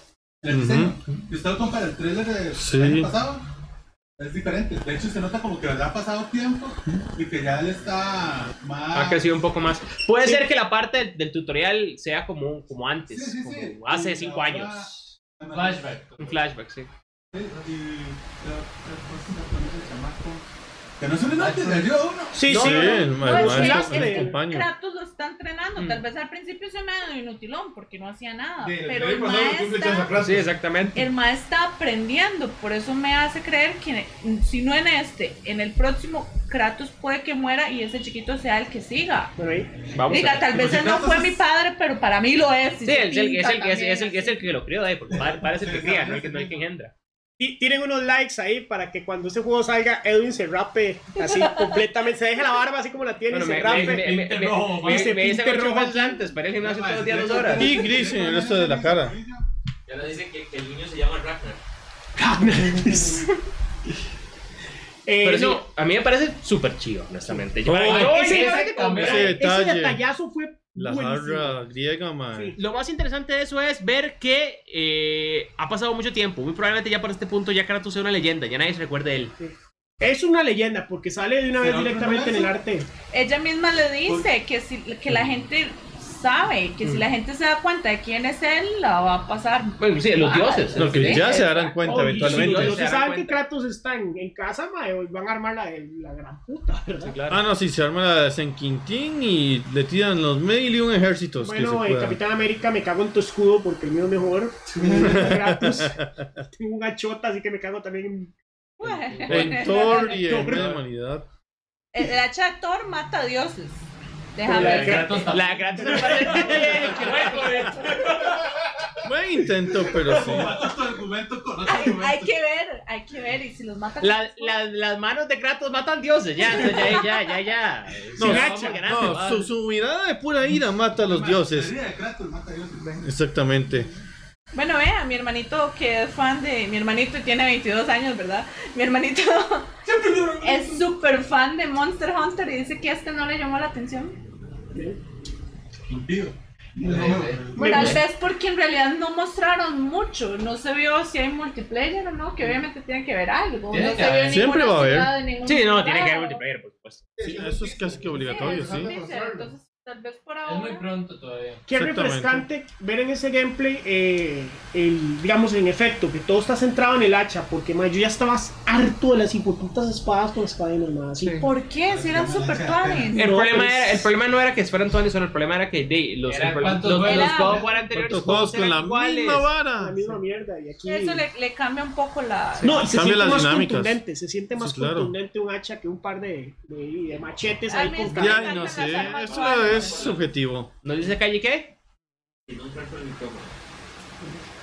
en el diseño. Si usted lo compara el trailer del Sí. año pasado, es diferente. De hecho, se nota como que ha pasado tiempo y que ya él está más. Ha crecido un poco más. Puede ser que la parte del, del tutorial sea como, como antes, Sí, sí, como sí. hace Y cinco años. Flashback. Un flashback, sí. Y la otra Que no se les antes de yo uno. Sí, Sí, sí. el No, ma- es el que maestro, el- el. Kratos lo está entrenando. Mm. Tal vez al principio se me ha dado inutilón porque no hacía nada. De- pero el le maestro. Sí, exactamente. el maestro está aprendiendo. Por eso me hace creer que si no en este, en el próximo, Kratos puede que muera y ese chiquito sea el que siga. Vamos Diga, tal vez él no fue mi padre, pero para mí lo es. Sí, es el, es, el, que- es, es el, que- es el lo crió ahí, porque padre, padre es el que Sí, cría, no el que, sí, no el que sí. engendra. Ti- Tienen unos likes ahí para que cuando ese juego salga, Edwin se rape así completamente. Se deje la barba así como la tiene Bueno, y se me, rape. me, me, pinte me, rojo, me, y se pinte rojo. antes para ir al gimnasio todos los días dos horas. Y gris en el resto de la cara. Ya nos dicen que, que el niño se llama Ragnar. Eh, Pero no, a mí me parece súper chido, honestamente. Yo, Oh, yo- ese- ese- ese detallazo fue La jarra griega, man. Sí. Lo más interesante de eso es ver que eh, ha pasado mucho tiempo. Muy probablemente ya por este punto ya Kratos sea una leyenda, ya nadie se recuerda de él. Es una leyenda porque sale de una vez directamente en el arte. Ella misma le dice que si que la gente sabe, que si la gente se da cuenta de quién es él, la va a pasar. Bueno, sí, los Ah, dioses. No, que Sí. ya se darán cuenta Oh, eventualmente. Si los que darán saben que. Kratos está en, en casa, mae, hoy van a armar la, la gran puta, ¿verdad? claro. Ah, no, sí, se arma la de San Quintín y le tiran los mil y un ejércitos que se Bueno, el puedan. Capitán América me cago en tu escudo porque el mío es mejor. Kratos. Tengo un achota, así que me cago también en... En Thor y en la humanidad. El, el hacha Thor mata dioses. La Déjame ver. Kratos. La Kratos Buen intento, pero sí. Combates tu argumento con otro Hay, argumento. hay que ver, hay que ver. Y si los mata. La- la- las manos de Kratos matan dioses, ya, ya, ya, ya, ya. No, ganando, No, va. su, su mirada de pura ira mata a los dioses. De Kratos, mata a dioses. Exactamente. Bueno, vea, mi hermanito que es fan de. Mi hermanito tiene 22 años, ¿verdad? Mi hermanito es súper fan de Monster Hunter y dice que este no le llamó la atención. Impío. Bueno, tal vez porque en realidad no mostraron mucho. No se vio si hay multiplayer o no, que obviamente tiene que ver algo. Tiene no que se vio Siempre va a haber. Sí, no, tiene que haber multiplayer, por supuesto. Sí, eso es casi que obligatorio, Sí, sí. Entonces, tal vez por Es muy ahora. pronto todavía. Qué refrescante ver en ese gameplay, eh, el, digamos, en efecto, que todo está centrado en el hacha, porque ma, yo ya estaba harto de las hipoputas espadas con espadas, ma, así. ¿Por qué? Si eran super tuanes. El, No, problema pero es- era, el problema no era que fueran Tony, solo el problema era que de, los, el God War anteriores ¿Cuántos juegos con la iguales. misma La vara? misma mierda, y aquí... Eso le, le cambia un poco la. No, y se Cambia siente las más dinámicas. contundente, se siente más Sí, claro. contundente un hacha que un par de, de, de machetes ahí con Ya, no sé, eso es subjetivo. ¿Nos dice Calle qué? Tiene un trato del micrófono.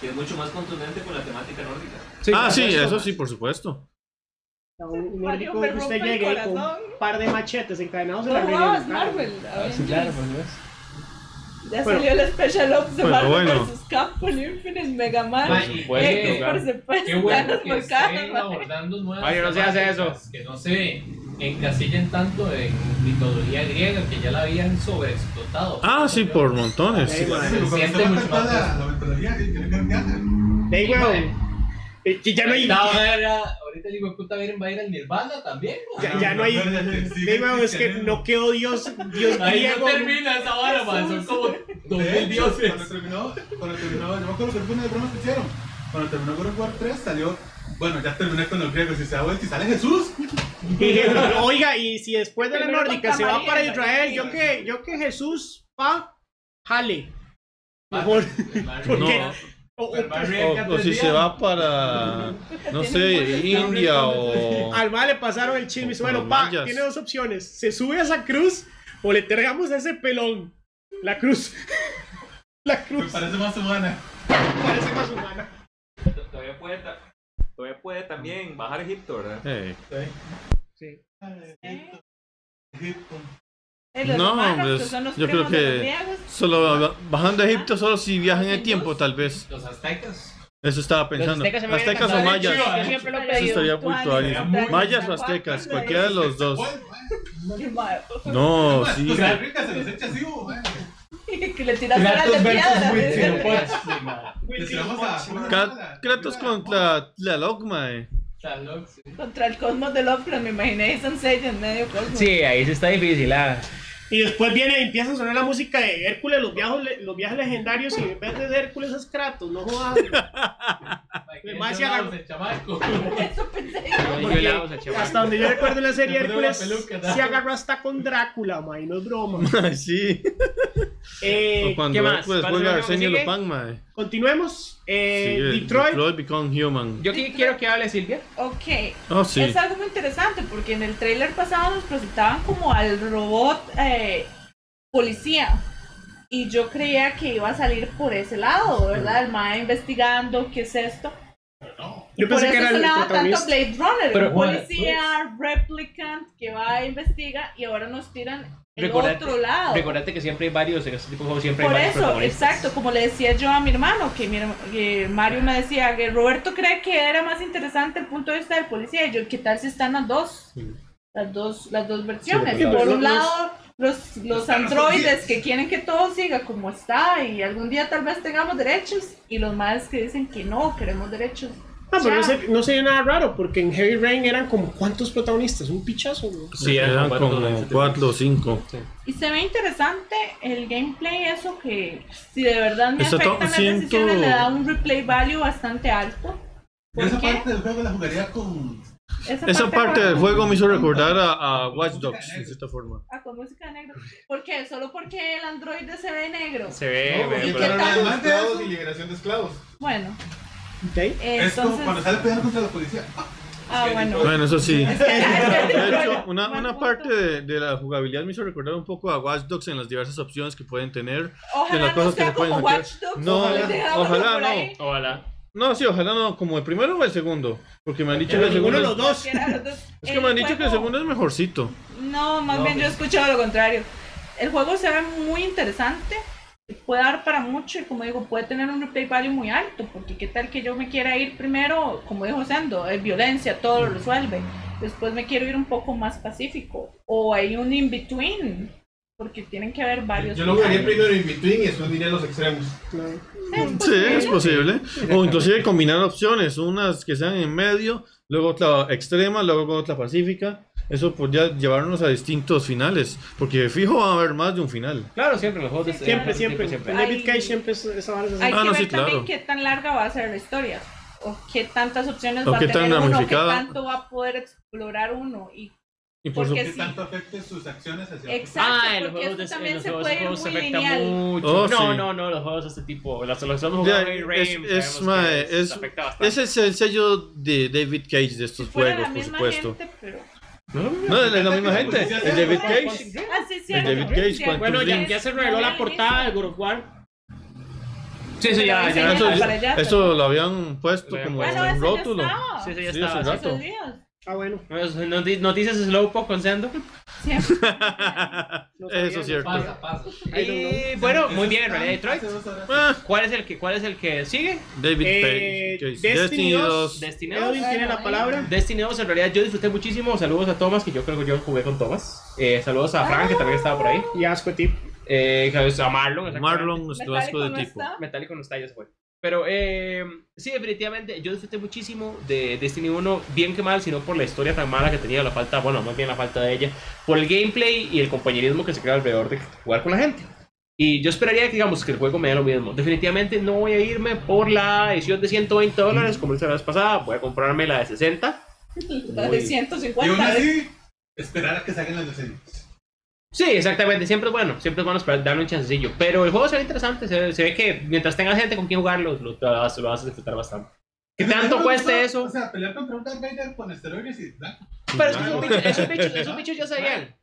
Que es mucho más contundente con la temática nórdica. Ah, sí, eso. eso sí, por supuesto. Un nórdico me que usted llegue con un par de machetes encadenados en la no, es Marvel. Sí, claro. Ya Bueno. salió el Special Ops de Bueno, Marvel bueno. vs. Capcom Infinite Mega Man. Ma, Por y- supuesto, por. Qué bueno que estén abordando nuevas Mario, no se hace temáticas Que no se encasillen tanto en mitología griega que ya la habían sobreexplotado. Ah, sí, por montones. Sí. Pero cuando siente se mucho más la, tiene que ya no hay. Ahorita el hijo de puta va a ir al Nirvana también. ¿no? Ya, ya no hay. Es que no quedó Dios, Dios Ahí no termina esa hora, man. Son como dos mil hecho, dioses. Cuando terminó, cuando terminó, yo me acuerdo que fue una de bromas que hicieron. Cuando terminó God of War 3 salió, bueno, ya terminé con los griegos y se da vuelta y sale Jesús. Y Oiga, y si después de la Primero nórdica se va María, para. Israel, yo que, yo que Jesús pa, jale. Mejor. O- si se va para, no sé, India o... Al mal le pasaron el chisme. Bueno, pa, mayas. tiene dos opciones. Se sube a esa cruz o le entregamos a ese pelón. La cruz. La Me cruz parece más humana. parece más humana. Todavía puede, ta- todavía puede también bajar a Egipto, ¿verdad? Eh, Egipto. Eh, los No, los yo creo que solo bajando a Egipto solo si viajan en el tiempo, tal vez. Los aztecas. Eso estaba pensando. aztecas Aztecas o mayas. Yo siempre lo he Eso estaría muy tuanis. Mayas o aztecas, cualquiera de los dos. No, sí. Costa Rica se los echa así, güey. que le tiras Kratos versus. Huitzilopochtli, Les tiramos a. ¿cómo se llama Ca- la- Kratos contra Tlaloc, mae. Loco, sí. Contra el cosmos de Lovecraft, me imaginé Jason Sage en medio cosmos. Sí, ahí sí está difícil. Ah. Y después viene y empieza a sonar la música de Hércules, los viajes, los viajes legendarios, y en vez de Hércules es Kratos, no jodas. Mae, Más que se agarró. Eso pensé. Yo hasta donde yo recuerdo la serie Hércules se agarró hasta con Drácula, mae, no es broma. Sí. Eh, O cuando ¿qué más? Hércules ¿Cuál juega es el Arsenio Lupin, mae. continuemos. Eh, Sí, Detroit. Detroit Become Human. Yo aquí quiero que hable Silvia. Ok. Oh, sí. Es algo muy interesante porque en el trailer pasado nos presentaban como al robot eh, policía. Y yo creía que iba a salir por ese lado, ¿verdad? El MAE investigando qué es esto. Yo por pensé eso que era el sonaba tanto. Blade Runner, Pero, un policía, replicant que va a investiga y ahora nos tiran el Recordate- otro lado. Recordate que siempre hay varios, en este tipo de juegos siempre hay Por varios eso, exacto, como le decía yo a mi hermano, que, mi que Mario me decía que Roberto cree que era más interesante el punto de vista del policía. Y yo, ¿qué tal si están las dos? Las dos, las dos versiones. Sí, Por los- un lado, los, los androides que quieren que todo siga como está y algún día tal vez tengamos derechos. Y los más que dicen que no, queremos derechos. Ah, pero no, Ya. se, no sería nada raro, porque en Heavy Rain eran como ¿cuántos protagonistas? Un pichazo, ¿no? Sí, eran eran cuatro, como. 4 o 5. Y se ve interesante el gameplay, eso que si de verdad me Eso afectan las siento- decisiones, le da un replay value bastante alto. Yo ¿Por esa qué? parte del juego la jugaría con. Esa parte del con- juego me hizo recordar a, a Watch Dogs, de cierta forma. Ah, con música de negro. ¿Por qué? ¿Solo porque el androide se ve negro? Se ve, No, pero- además de esclavos eso, y liberación de esclavos. Bueno, Ok. es como cuando entonces... sale peleando contra la policía. Ah, bueno. Bueno, eso sí. Que- De hecho, una, una parte de, de la jugabilidad me hizo recordar un poco a Watch Dogs en las diversas opciones que pueden tener. de Ojalá las no cosas que sea se pueden como hacer. Watch Dogs. No, ojalá, ojalá no. Ojalá. No, sí, ojalá no, como el primero o el segundo. Porque me han dicho Pero que el segundo. de los dos. Es que me han dicho que el segundo es mejorcito. No, más No, bien yo he escuchado lo contrario. El juego se ve muy interesante, puede dar para mucho y como digo, puede tener un replay value muy alto, porque qué tal que yo me quiera ir primero, como dijo Sendo, es violencia, todo lo resuelve. Después me quiero ir un poco más pacífico, o hay un in-between, porque tienen que haber varios. Yo lo jugaría primero en between y después diría los extremos. Sí, es posible. O inclusive combinar opciones, unas que sean en medio, luego otra extrema, luego otra pacífica. Eso podría llevarnos a distintos finales, porque fijo va a haber más de un final. Claro, siempre los juegos de este Siempre, siempre. En Hay- David Cage siempre es- esa. Hay Ah, que no, ver sí, también claro. qué tan larga va a ser la historia, o qué tantas opciones O va a qué tan tener uno, qué tanto va a poder explorar uno. Y Y por Porque que sí. tanto afecte sus acciones hacia Exacto, Ah, en los juegos de en también los se juegos, puede juegos afecta lineal. mucho. Oh, no, sí. no, no, los juegos de este tipo, las los hemos jugado Rain, es, es, es- afecta bastante. ese es el sello de David Cage de estos Si fuera juegos, la por supuesto. gente, pero... No, es la misma gente. Es David Cage. Ah, sí, cierto. David Cage. Quantum Bueno, ya, se reveló la portada de God of War. Sí, sí, ya, ya. Eso, lo habían puesto como Bueno, en un rótulo. Sí, sí, ya Sí, estaba. Ah, bueno. Noti- Noticias Slowpoke con Sendo. Siempre. No Eso es cierto. Pasa, pasa. Y bueno, muy bien, en realidad Detroit. Ah, ¿Cuál es el que, cuál es el que sigue? David Eh. Destiny Destiny 2. 2. Destiny Edwin 2. tiene la palabra. Destiny 2, en realidad yo disfruté muchísimo. Saludos a Thomas, que yo creo que yo jugué con Thomas. Eh, saludos a Frank, que también estaba por ahí. Y asco de tip. Eh, a Marlon. Marlon, nuestro asco de tipo. está. Metallico no está, ya se fue. Pero eh, sí, definitivamente yo disfruté muchísimo de Destiny 1, bien que mal, sino por la historia tan mala que tenía, la falta, bueno, más bien la falta de ella, por el gameplay y el compañerismo que se crea alrededor de jugar con la gente. Y yo esperaría que, digamos, que el juego me dé lo mismo. Definitivamente no voy a irme por la edición de 120 dólares, como hice la vez pasada, voy a comprarme la de 60. La de Muy- Y aún 150. así, esperar a que salgan las diseños. Sí, exactamente, siempre es bueno, siempre es bueno esperar, darle un chancecillo. Pero el juego se ve interesante, se ve, se ve que mientras tengas gente con quien jugarlo, lo, lo vas, lo vas a disfrutar bastante. ¿Qué tanto cueste eso? O sea, pelear contra un Darth Vader con esteroides y. ¿verdad? Pero es que esos bichos, esos bichos, esos bichos ya sabían.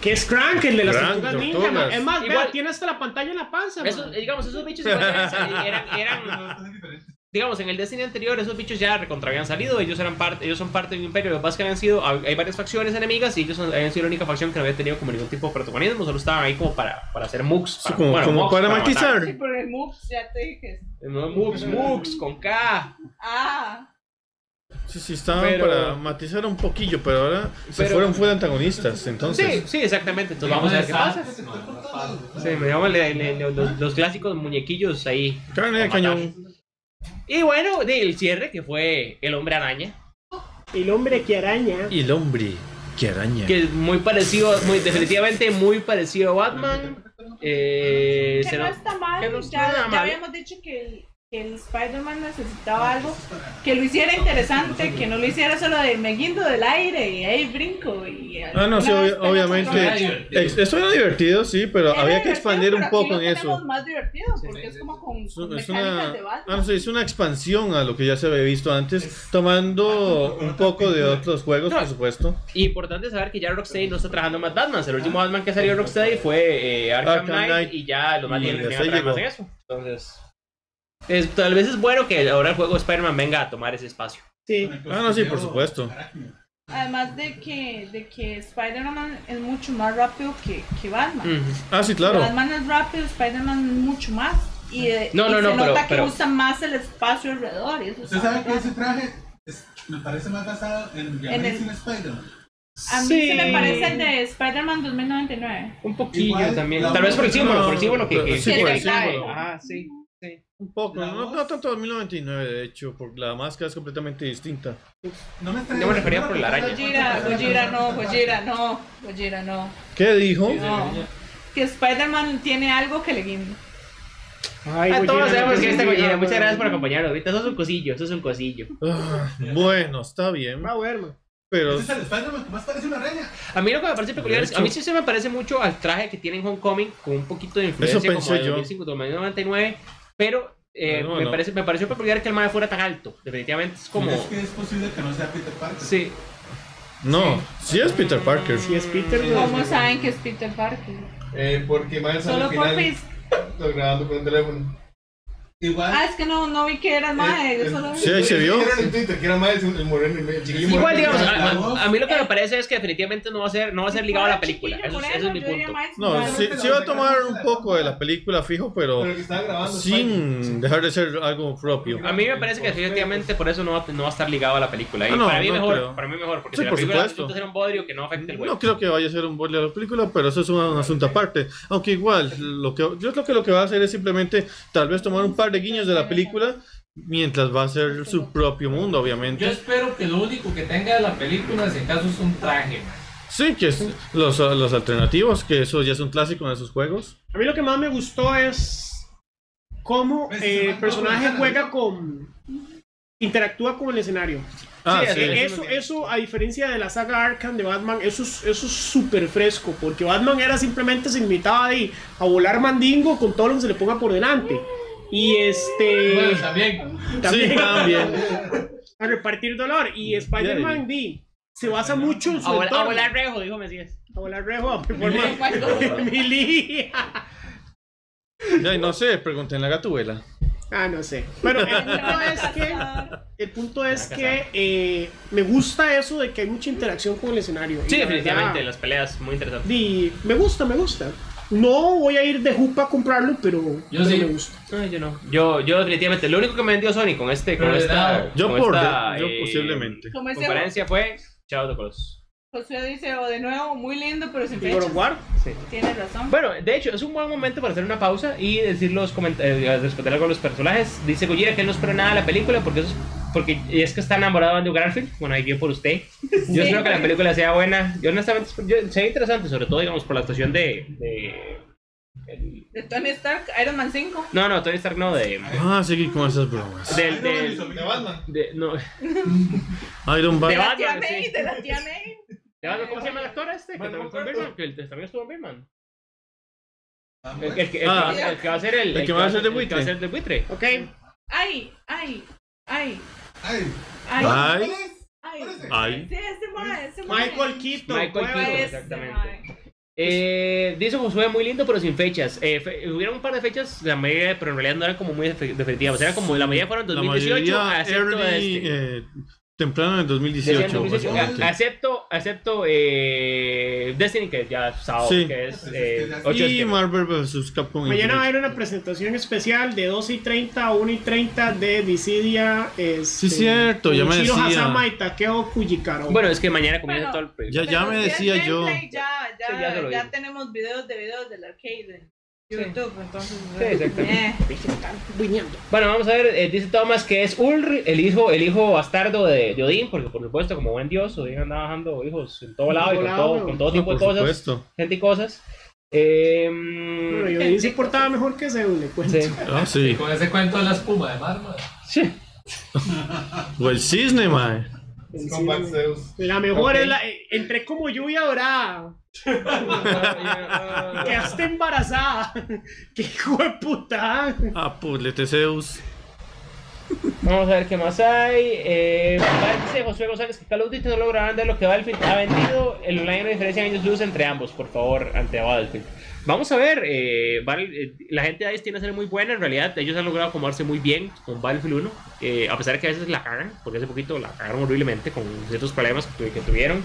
Que es Crank, el de las Crank, tortugas ninja. Es más, Igual- vea, tiene hasta la pantalla en la panza. digamos, esos bichos igual eran, eran, eran- digamos, en el Destiny anterior, esos bichos ya recontra habían salido, ellos eran parte, ellos son parte de un imperio, lo que pasa es que habían sido, hay varias facciones enemigas y ellos habían sido la única facción que no había tenido como ningún tipo de protagonismo, solo estaban ahí como para, para hacer mooks. Sí, para- como, bueno, como para matizar. Sí, por el ya te dije. No, mooks, mooks, con K. Ah, Sí, sí, estaban Pero- para matizar un poquillo, pero ahora se Pero- fueron fuera antagonistas. Entonces, Sí, sí, exactamente, entonces vamos a ver qué pasa. No, no pasa. Sí, me llaman le- le- los, los clásicos muñequillos ahí. carne de cañón. Y bueno, del cierre, que fue el hombre araña. El hombre que araña. Y el hombre. Qué araña. que es muy parecido, muy definitivamente muy parecido a Batman. Eh, Que no está mal, que no está ya, habíamos dicho que el, que el Spider-Man necesitaba algo que lo hiciera interesante, que no lo hiciera solo de me guindo del aire y ahí brinco y Ah, no, sí, obviamente. Eso era divertido, sí, pero Era había que expandir un poco en lo eso. más divertido porque es como con, Es, con es mecánicas una, de ah, no sé, es una expansión a lo que ya se había visto antes, tomando un poco de otros juegos, por supuesto. Importante saber que ya Rocksteady no está trabajando más Batman. El último Batman que salió de Rocksteady fue eh, Arkham, Arkham Knight, Knight. y ya los más Y más en eso. Entonces, es- tal vez es bueno que ahora el juego de Spider-Man venga a tomar ese espacio. Sí. Ah, no, sí, por supuesto. Además de que, de que Spider-Man es mucho más rápido que, que Batman. Ah, sí, claro. Batman es rápido, Spider-Man es mucho más. Y, eh, No, y no, se no, pero- nota que pero- usa más el espacio alrededor. Y eso Usted sabe que ese traje es- me parece más basado en En el- Spider-Man. A mí Sí. se me parece el de Spider-Man 2099. Un poquillo Igual, también. Tal vez por el símbolo, por el símbolo que, que, sí, que por el símbolo. Ajá, sí. Un poco, no, voz- no tanto 2099, de hecho, porque la máscara es completamente distinta. No me, Yo me refería por la araña. Gojira, Gojira no, Gojira no, Gojira no. ¿Qué dijo? No. Que Spider-Man tiene algo que le guinda. Ay, Gojira, todos sabemos que está diga, Gojira. Muchas gracias por acompañarnos. Ahorita eso es un cosillo, eso es un cosillo. Ah, bueno, está bien, Va a ver, man. pero Ese es el Spider-Man que más parece una araña. A mí lo que me parece peculiar es, a mí sí se me parece mucho al traje que tiene en Homecoming, con un poquito de influencia Eso pensé como de yo. 2005, 2099, pero eh, No, me, no. Parece, me pareció peculiar que el mae fuera tan alto. Definitivamente es como... Es que es posible que no sea Peter Parker. Sí, no, sí es Peter Parker. Si es Peter, ¿Cómo saben que es Peter Parker? Eh, porque sale Solo al por final Fisk. lo grabando con el teléfono. Igual. Ah, es que no, no vi que era el mae, yo solo vi. Sí, ahí se vio. Era en Twitter, que era Miles el moreno, el chiquillo Igual, digamos, la a, a- mí lo que me parece es que definitivamente no va a ser, no va a ser ligado a la película. Eso, es- ese es mi punto. No, sí, sí va a tomar un poco de la película fijo, pero Pero sin dejar de ser algo propio. A mí me parece que definitivamente por eso no va, no va a estar ligado a la película. Y Ah, no, para mí no mejor, creo. para mí mejor, porque Sí, si la por película supuesto. resulta ser un bodrio que no afecte el juego. No creo que vaya a ser un borde a la película, pero eso es un, un asunto aparte. Aunque igual, lo que, yo creo que lo que va a hacer es simplemente tal vez tomar un par de guiños de la película mientras va a ser su propio mundo, Yo obviamente. espero que lo único que tenga de la película, si acaso, es un traje. man. Sí, que es los, los alternativos, que eso ya es un clásico en esos juegos. A mí lo que más me gustó es cómo eh, el personaje juega con. interactúa con el escenario. Ah, Sí, sí. es- Eso, eso, a diferencia de la saga Arkham de Batman, eso es eso es súper fresco, porque Batman era simplemente se limitaba de a volar mandingo con todo lo que se le ponga por delante. Y este. Bueno, también. también, Sí, también. a repartir dolor. Y Spider-Man di, se basa mucho en su A, volar- a entorno. volar rejo, dijo Mesías. A volar rejo, a performar. Mili. Ya, no sé, pregúntenle a Gatubela. Ah, no sé. Pero el punto es que, el punto es que eh, me gusta eso de que hay mucha interacción con el escenario. Y Sí, la definitivamente, verdad, las peleas muy interesantes. di, me gusta, me gusta. No voy a ir de jupa a comprarlo, pero, Yo pero sí. me gusta. No, yo no. Yo, yo definitivamente, lo único que me vendió Sony con este, con Pero esta. Yo con por esta, de- yo eh, posiblemente. Conferencia fue Chao de Colos. Josué dice, o de nuevo, muy lindo, pero sin ¿Y God fecha. of War? Sí. Tienes razón. Bueno, de hecho, es un buen momento para hacer una pausa y decir los comentarios, responder algo a los personajes. Dice Gojira que él no espera nada de la película porque eso es, porque es que está enamorado de Andrew Garfield. Bueno, ahí vio por usted. Yo espero que la película sea buena. Yo honestamente, yo, sea interesante, sobre todo, digamos, por la actuación de... de el- De Tony Stark, Iron Man 5. no, no, Tony Stark no, de... Ah, seguir con esas bromas. Del, del, De Batman. de, no, Iron De Man. De la tía Batman, May, sí. de la tía May. de Batman, ¿Cómo se llama el actor este? Que también estuvo en. Que también estuvo en. Ah, El, el Ah. el que va a ser el, El que va a ser de el que va a buitre. ser de buitre. Ok. Ay, ay, ay, Ay, ay, Ay. Michael Keaton. Michael. Keaton. Exactamente. Eh, dice Josué muy lindo pero sin fechas. Eh, fe- hubieron un par de fechas, la mayoría, pero en realidad no eran como muy definitivas. Era como la mayoría fueron La 2018, mayoría excepto early, este. eh, temprano en el Decían 2018. 2018, básicamente. a- excepto, excepto eh, Destiny, que ya sábado, Sí. que es Pues eh, es que 8 de Y. Marvel vs. Capcom. Mañana va a haber una presentación especial de 12 y 30 a 1 y 30 de Dissidia. Este, Sí, cierto, ya me Shiro decía. Hasama y Takeo Kujikaro. Bueno, es que mañana comienza Bueno, todo el. Ya, ya me decía yo. gameplay, Ya, ya, Sí, ya ya tenemos videos de videos del arcade. YouTube, entonces. Sí, exactamente. eh. Bueno, vamos a ver, eh, dice Thomas que es Ulri, el hijo, el hijo bastardo de, de Odín, porque por supuesto, como buen dios, Odín andaba bajando hijos en todo lado y con todo, weón. con todo No, tipo de cosas, supuesto. gente y cosas. Eh, Bueno, yo ahí se portaba mejor que Zeus, le cuento. sí. Ah, sí. Con ese cuento de la espuma de mar, man. Sí. O el cisne, mae. La mejor es la. eh, Entré como lluvia dorada. Quedaste embarazada. Qué hijo de puta. Ah, pues Teseus. Vamos a ver qué más hay. Eh, dice Josué González que Call of Duty no logra vender lo que Battlefield ha vendido. El online no diferencia en años luz entre ambos, por favor, ante Battlefield. Vamos a ver, eh, eh, la gente de DICE tiene a ser muy buena, en realidad ellos han logrado acomodarse muy bien con Battlefield 1, eh, a pesar de que a veces la cagan, porque hace poquito la cagaron horriblemente con ciertos problemas que tuvieron.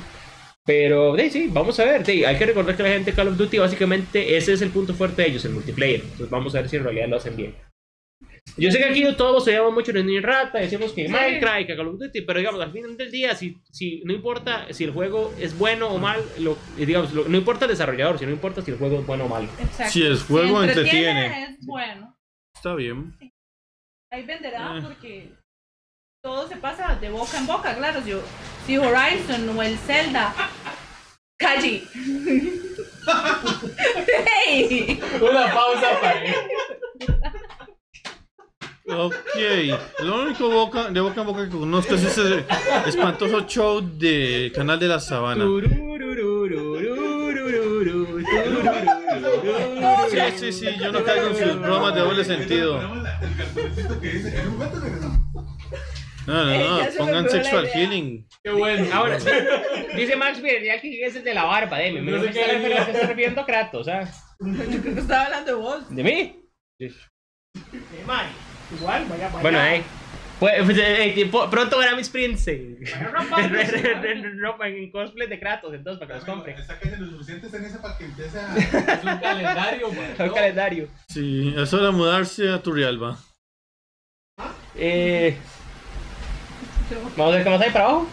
Pero sí, sí, vamos a ver. sí, hay que recordar que la gente de Call of Duty básicamente ese es el punto fuerte de ellos, el multiplayer. Entonces vamos a ver si en realidad lo hacen bien. Yo sé que aquí todos se llaman mucho ni rata, decimos que Sí. Minecraft y que Call of Duty, pero digamos, al final del día, si, si no importa si el juego es bueno o mal, lo, digamos, lo- no importa el desarrollador, si no importa si el juego es bueno o malo. Exacto. Si el juego entretiene, entretiene. Es bueno. Está bien. Ahí venderá Eh. porque todo se pasa de boca en boca, claro. Si, si Horizon o el Zelda. Calle. hey. Una pausa para Ok. Lo único boca, de boca en boca que conozco es ese espantoso show de Canal de la Sabana. Sí, sí, sí, yo no caigo en sus bromas de doble sentido. Un. No, no, Eh, no, pongan sexual healing. Qué bueno. Ahora, dice Max Villarreal que es el de la barba, deme. Me No sé no qué se era. está refiriendo a Kratos, ¿ah? Yo creo que estaba hablando de vos. ¿De mí? Eh, mae, Igual, vaya, vaya. Bueno, eh. Pues, pues, eh, eh, pronto verá mis prints en ropa, en cosplay de Kratos, entonces para que los compre. Esa calle lo suficiente en esa para que empiece a. Es un calendario, man. El calendario. Sí, es hora de mudarse a Turrialba. Eh, vamos a ver qué más hay para abajo.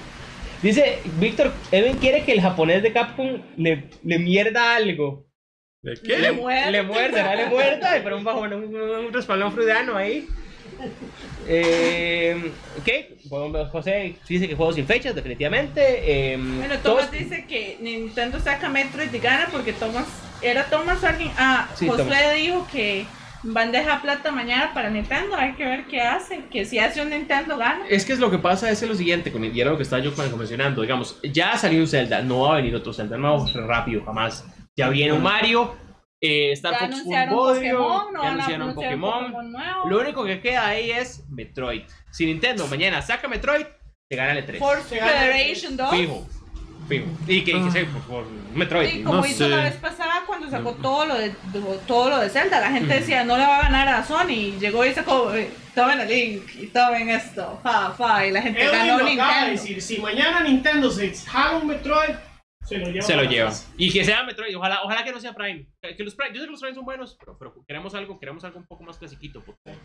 Dice Víctor, Evan quiere que el japonés de Capcom le, le mierda algo. ¿De Le qué? muerde. Le muerda, ¿no? Le muerda, y pero un bajo, un, un, respaldón freudiano ahí. Eh, ¿Qué? Bueno, José dice que juego sin fechas, definitivamente. Eh, Bueno, todos- Thomas dice que Nintendo saca Metroid y gana porque Thomas. ¿Era Thomas alguien? Ah, Sí, Josué Thomas. dijo que bandeja plata mañana para Nintendo. Hay que ver qué hace. Que si hace un Nintendo gana. Es que es lo que pasa es lo siguiente, con, y era lo que estaba yo mencionando, digamos, ya salió un Zelda, no va a venir otro Zelda nuevo rápido, jamás. Ya viene un Mario, eh, Star Ya Fox anunciaron Bodio, Pokémon, no ya anunciaron anunciar un Pokémon. Pokémon nuevo. Lo único que queda ahí es Metroid. Si Nintendo mañana saca Metroid, te gana el E3. Force Federation 2. Fijo. Y que, que sea por, por Metroid. Sí, como No hizo sé. la vez pasada cuando sacó todo lo de todo lo de Zelda, la gente decía no le va a ganar a Sony y llegó y sacó eh, tomen el link y tomen esto, fa fa y la gente Edwin ganó lo acaba de Nintendo. decir. Si mañana Nintendo se jala un Metroid, se lo lleva. Se lo lleva. Y que sea Metroid. Ojalá, ojalá que no sea Prime. Que que los Prime. Yo sé que los Prime son buenos, pero, pero queremos algo, queremos algo un poco más clasiquito. porque-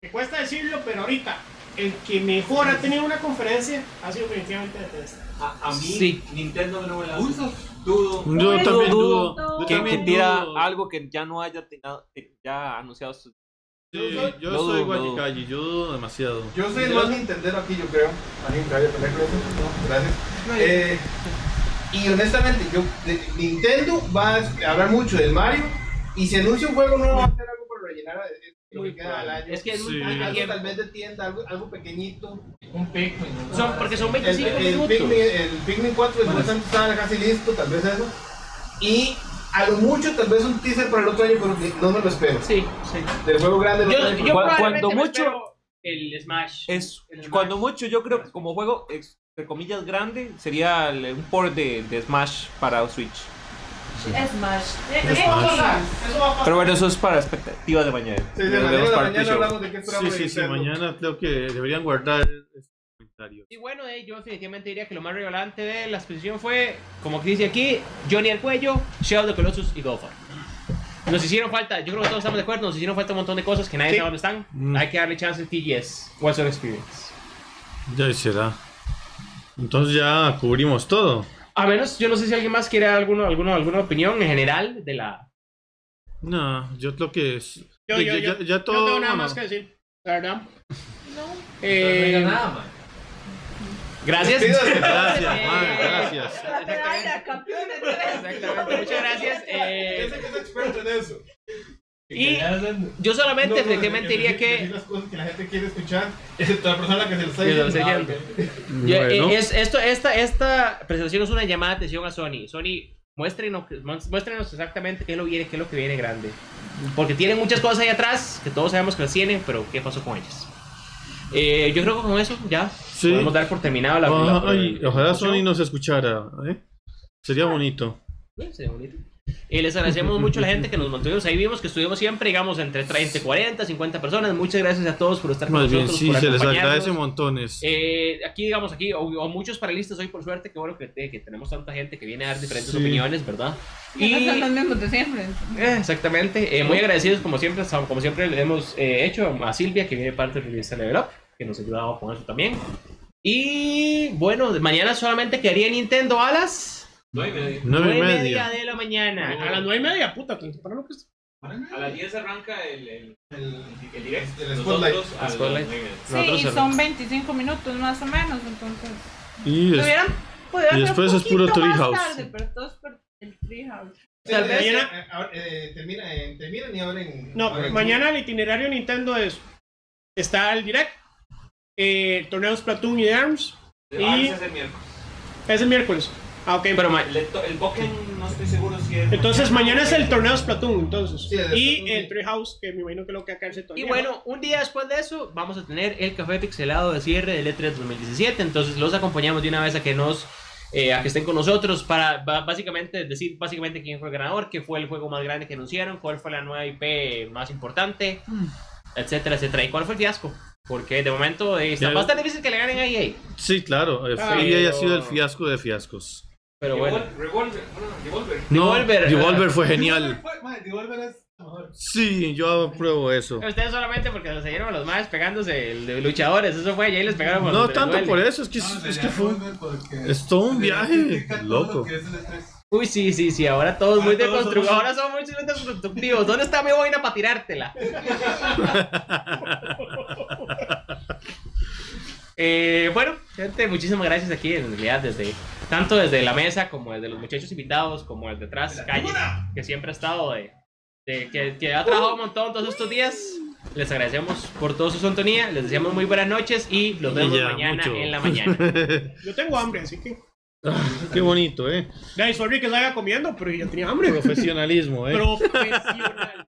Me cuesta decirlo, pero ahorita el que mejor ha tenido una conferencia ha sido definitivamente Bethesda. A, a mí, Sí. Nintendo no me la usa. Dudo. Yo también dudo dudo. yo que, que también tira dudo. algo que ya no haya tenido- que ya anunciado. su- Sí, yo soy dudo. Calle, yo dudo demasiado. Yo soy el más Nintendero aquí, yo creo. ¿Alguien que vaya a pelear con eso? No, gracias. Eh, y honestamente, yo, de- Nintendo va a hablar mucho del Mario. Y si anuncia un juego, no va a hacer algo para rellenar eh, lo que queda al año. Es que es Sí. poco algo tal vez de tienda, algo, algo pequeñito. Un Pikmin. ¿no? Son, porque son El, 25 el, minutos. Pikmin, el Pikmin 4 supuestamente estaba casi listo, tal vez eso. Y a lo mucho, tal vez un teaser para el otro año, pero no me lo espero. Sí, sí. Del juego grande Yo, yo cuando mucho- el Smash. Es, El cuando Smash. mucho, yo creo que como juego, entre comillas, grande, sería el- un port de, de Smash para Switch. Smash. A a pasar. Pero bueno, eso es para expectativas de mañana. Sí, de mañana, de el mañana hablamos de qué Sí, esperamos de sí, sí, mañana creo que deberían guardar este comentario. Y bueno, eh, yo definitivamente diría que lo más relevante de la exposición fue, como que dice aquí, Johnny al cuello, Shadow the Colossus y Gofa. Nos hicieron falta, yo creo que todos estamos de acuerdo, nos hicieron falta un montón de cosas que nadie Sí. sabe dónde están. Mm. Hay que darle chance al TGS, What's Your Experience. Ya será. Entonces ya cubrimos todo. A menos, yo no sé si alguien más quiere alguno, alguno, alguna opinión en general de la, No, yo creo que es. Yo, yo, ya, yo, ya- ya no todo. tengo nada más que decir, la verdad. No Eh, diga nada, man. Gracias. Gracias, madre, gracias. Exactamente, muchas gracias. eh, Yo sé que es experto en eso. Y yo solamente, No, no, efectivamente, diría que las cosas que la gente quiere escuchar. Es la persona que se lo está Que lo diciendo. está Ah, diciendo. ok. Ya, Bueno. es, esto, esta, esta presentación es una llamada de atención a Sony. Sony, muéstrenos, muéstrenos exactamente qué es lo viene, qué es lo que viene grande. Porque tienen muchas cosas ahí atrás que todos sabemos que las tienen, pero ¿qué pasó con ellas? Eh, yo creo que con eso ya Sí. podemos dar por terminado la. la- Ay, la- ojalá la- Sony nos escuchara. ¿eh? Sería bonito. Sí, sería bonito. Y les agradecemos mucho a la gente que nos mantuvimos ahí. Vimos que estuvimos siempre, digamos, entre 30, 40, 50 personas. Muchas gracias a todos por estar con Muy nosotros. Bien, sí, por se les agradece montones. Eh, aquí, digamos, aquí, o, o, muchos panelistas hoy, por suerte, que bueno que, eh, que, tenemos tanta gente que viene a dar diferentes sí. opiniones, ¿verdad? Y no son los mismos de siempre. Eh, exactamente. Eh, muy agradecidos, como siempre, como siempre le hemos eh, hecho a Silvia, que viene parte de revista Level Up, que nos ayudaba con eso también. Y bueno, mañana solamente quedaría Nintendo Alas. 9 y media. de la mañana. A las 9 y media, puta, tan temprano que es. A las 10 arranca el, el, el, el directo. El spotlight. spotlight. Sí, y son 25 minutos más o menos, entonces. Y, y después es puro Treehouse. Mañana, termina, abren. No, mañana el itinerario Nintendo es. Está el direct, eh, el torneo y Arms. Ah, y. Es el miércoles. Ah, ok. Pero ma- El, el Pokémon no estoy seguro si es. entonces mañana es el torneo Splatoon, entonces. Sí, el de y Splatoon, el sí. Treehouse, que me imagino que lo que acá es el Y bueno, un día después de eso vamos a tener el café pixelado de cierre del E3 2017. Entonces los acompañamos de una vez a que nos eh, a que estén con nosotros para ba- básicamente decir básicamente quién fue el ganador, qué fue el juego más grande que anunciaron, cuál fue la nueva IP más importante, etcétera, etcétera. Y cuál fue el fiasco. Porque de momento eh, está Ya- bastante difícil que le ganen a EA. Sí, claro. eh, Ah, EA ha pero- sido el fiasco de fiascos. Pero bueno. Revol- Revolver. Bueno, Revolver. No, Devolver, Devolver fue genial. Devolver es. Sí, yo apruebo eso. Ustedes solamente porque se dieron a los más pegándose el de luchadores. Eso fue, y ahí les pegaron por No tanto duele. por eso, es que, No, es que fue... Es todo un viaje, loco. Uy, sí, sí, sí, ahora todos muy Ahora deconstructivos, ahora somos muy deconstructivos. ¿Dónde está mi boina para tirártela? Eh, bueno, gente, muchísimas gracias aquí en realidad desde tanto desde la mesa como desde los muchachos invitados como el detrás calle que siempre ha estado de, de- que, que ha trabajado un montón todos estos días. Les agradecemos por toda su sintonía, les deseamos muy buenas noches y los vemos Y ya, mañana mucho. en la mañana. Yo tengo hambre, así que. Qué bonito, ¿eh? Ay, sorry que salga comiendo, pero yo tenía hambre. Profesionalismo, ¿eh? Profesional.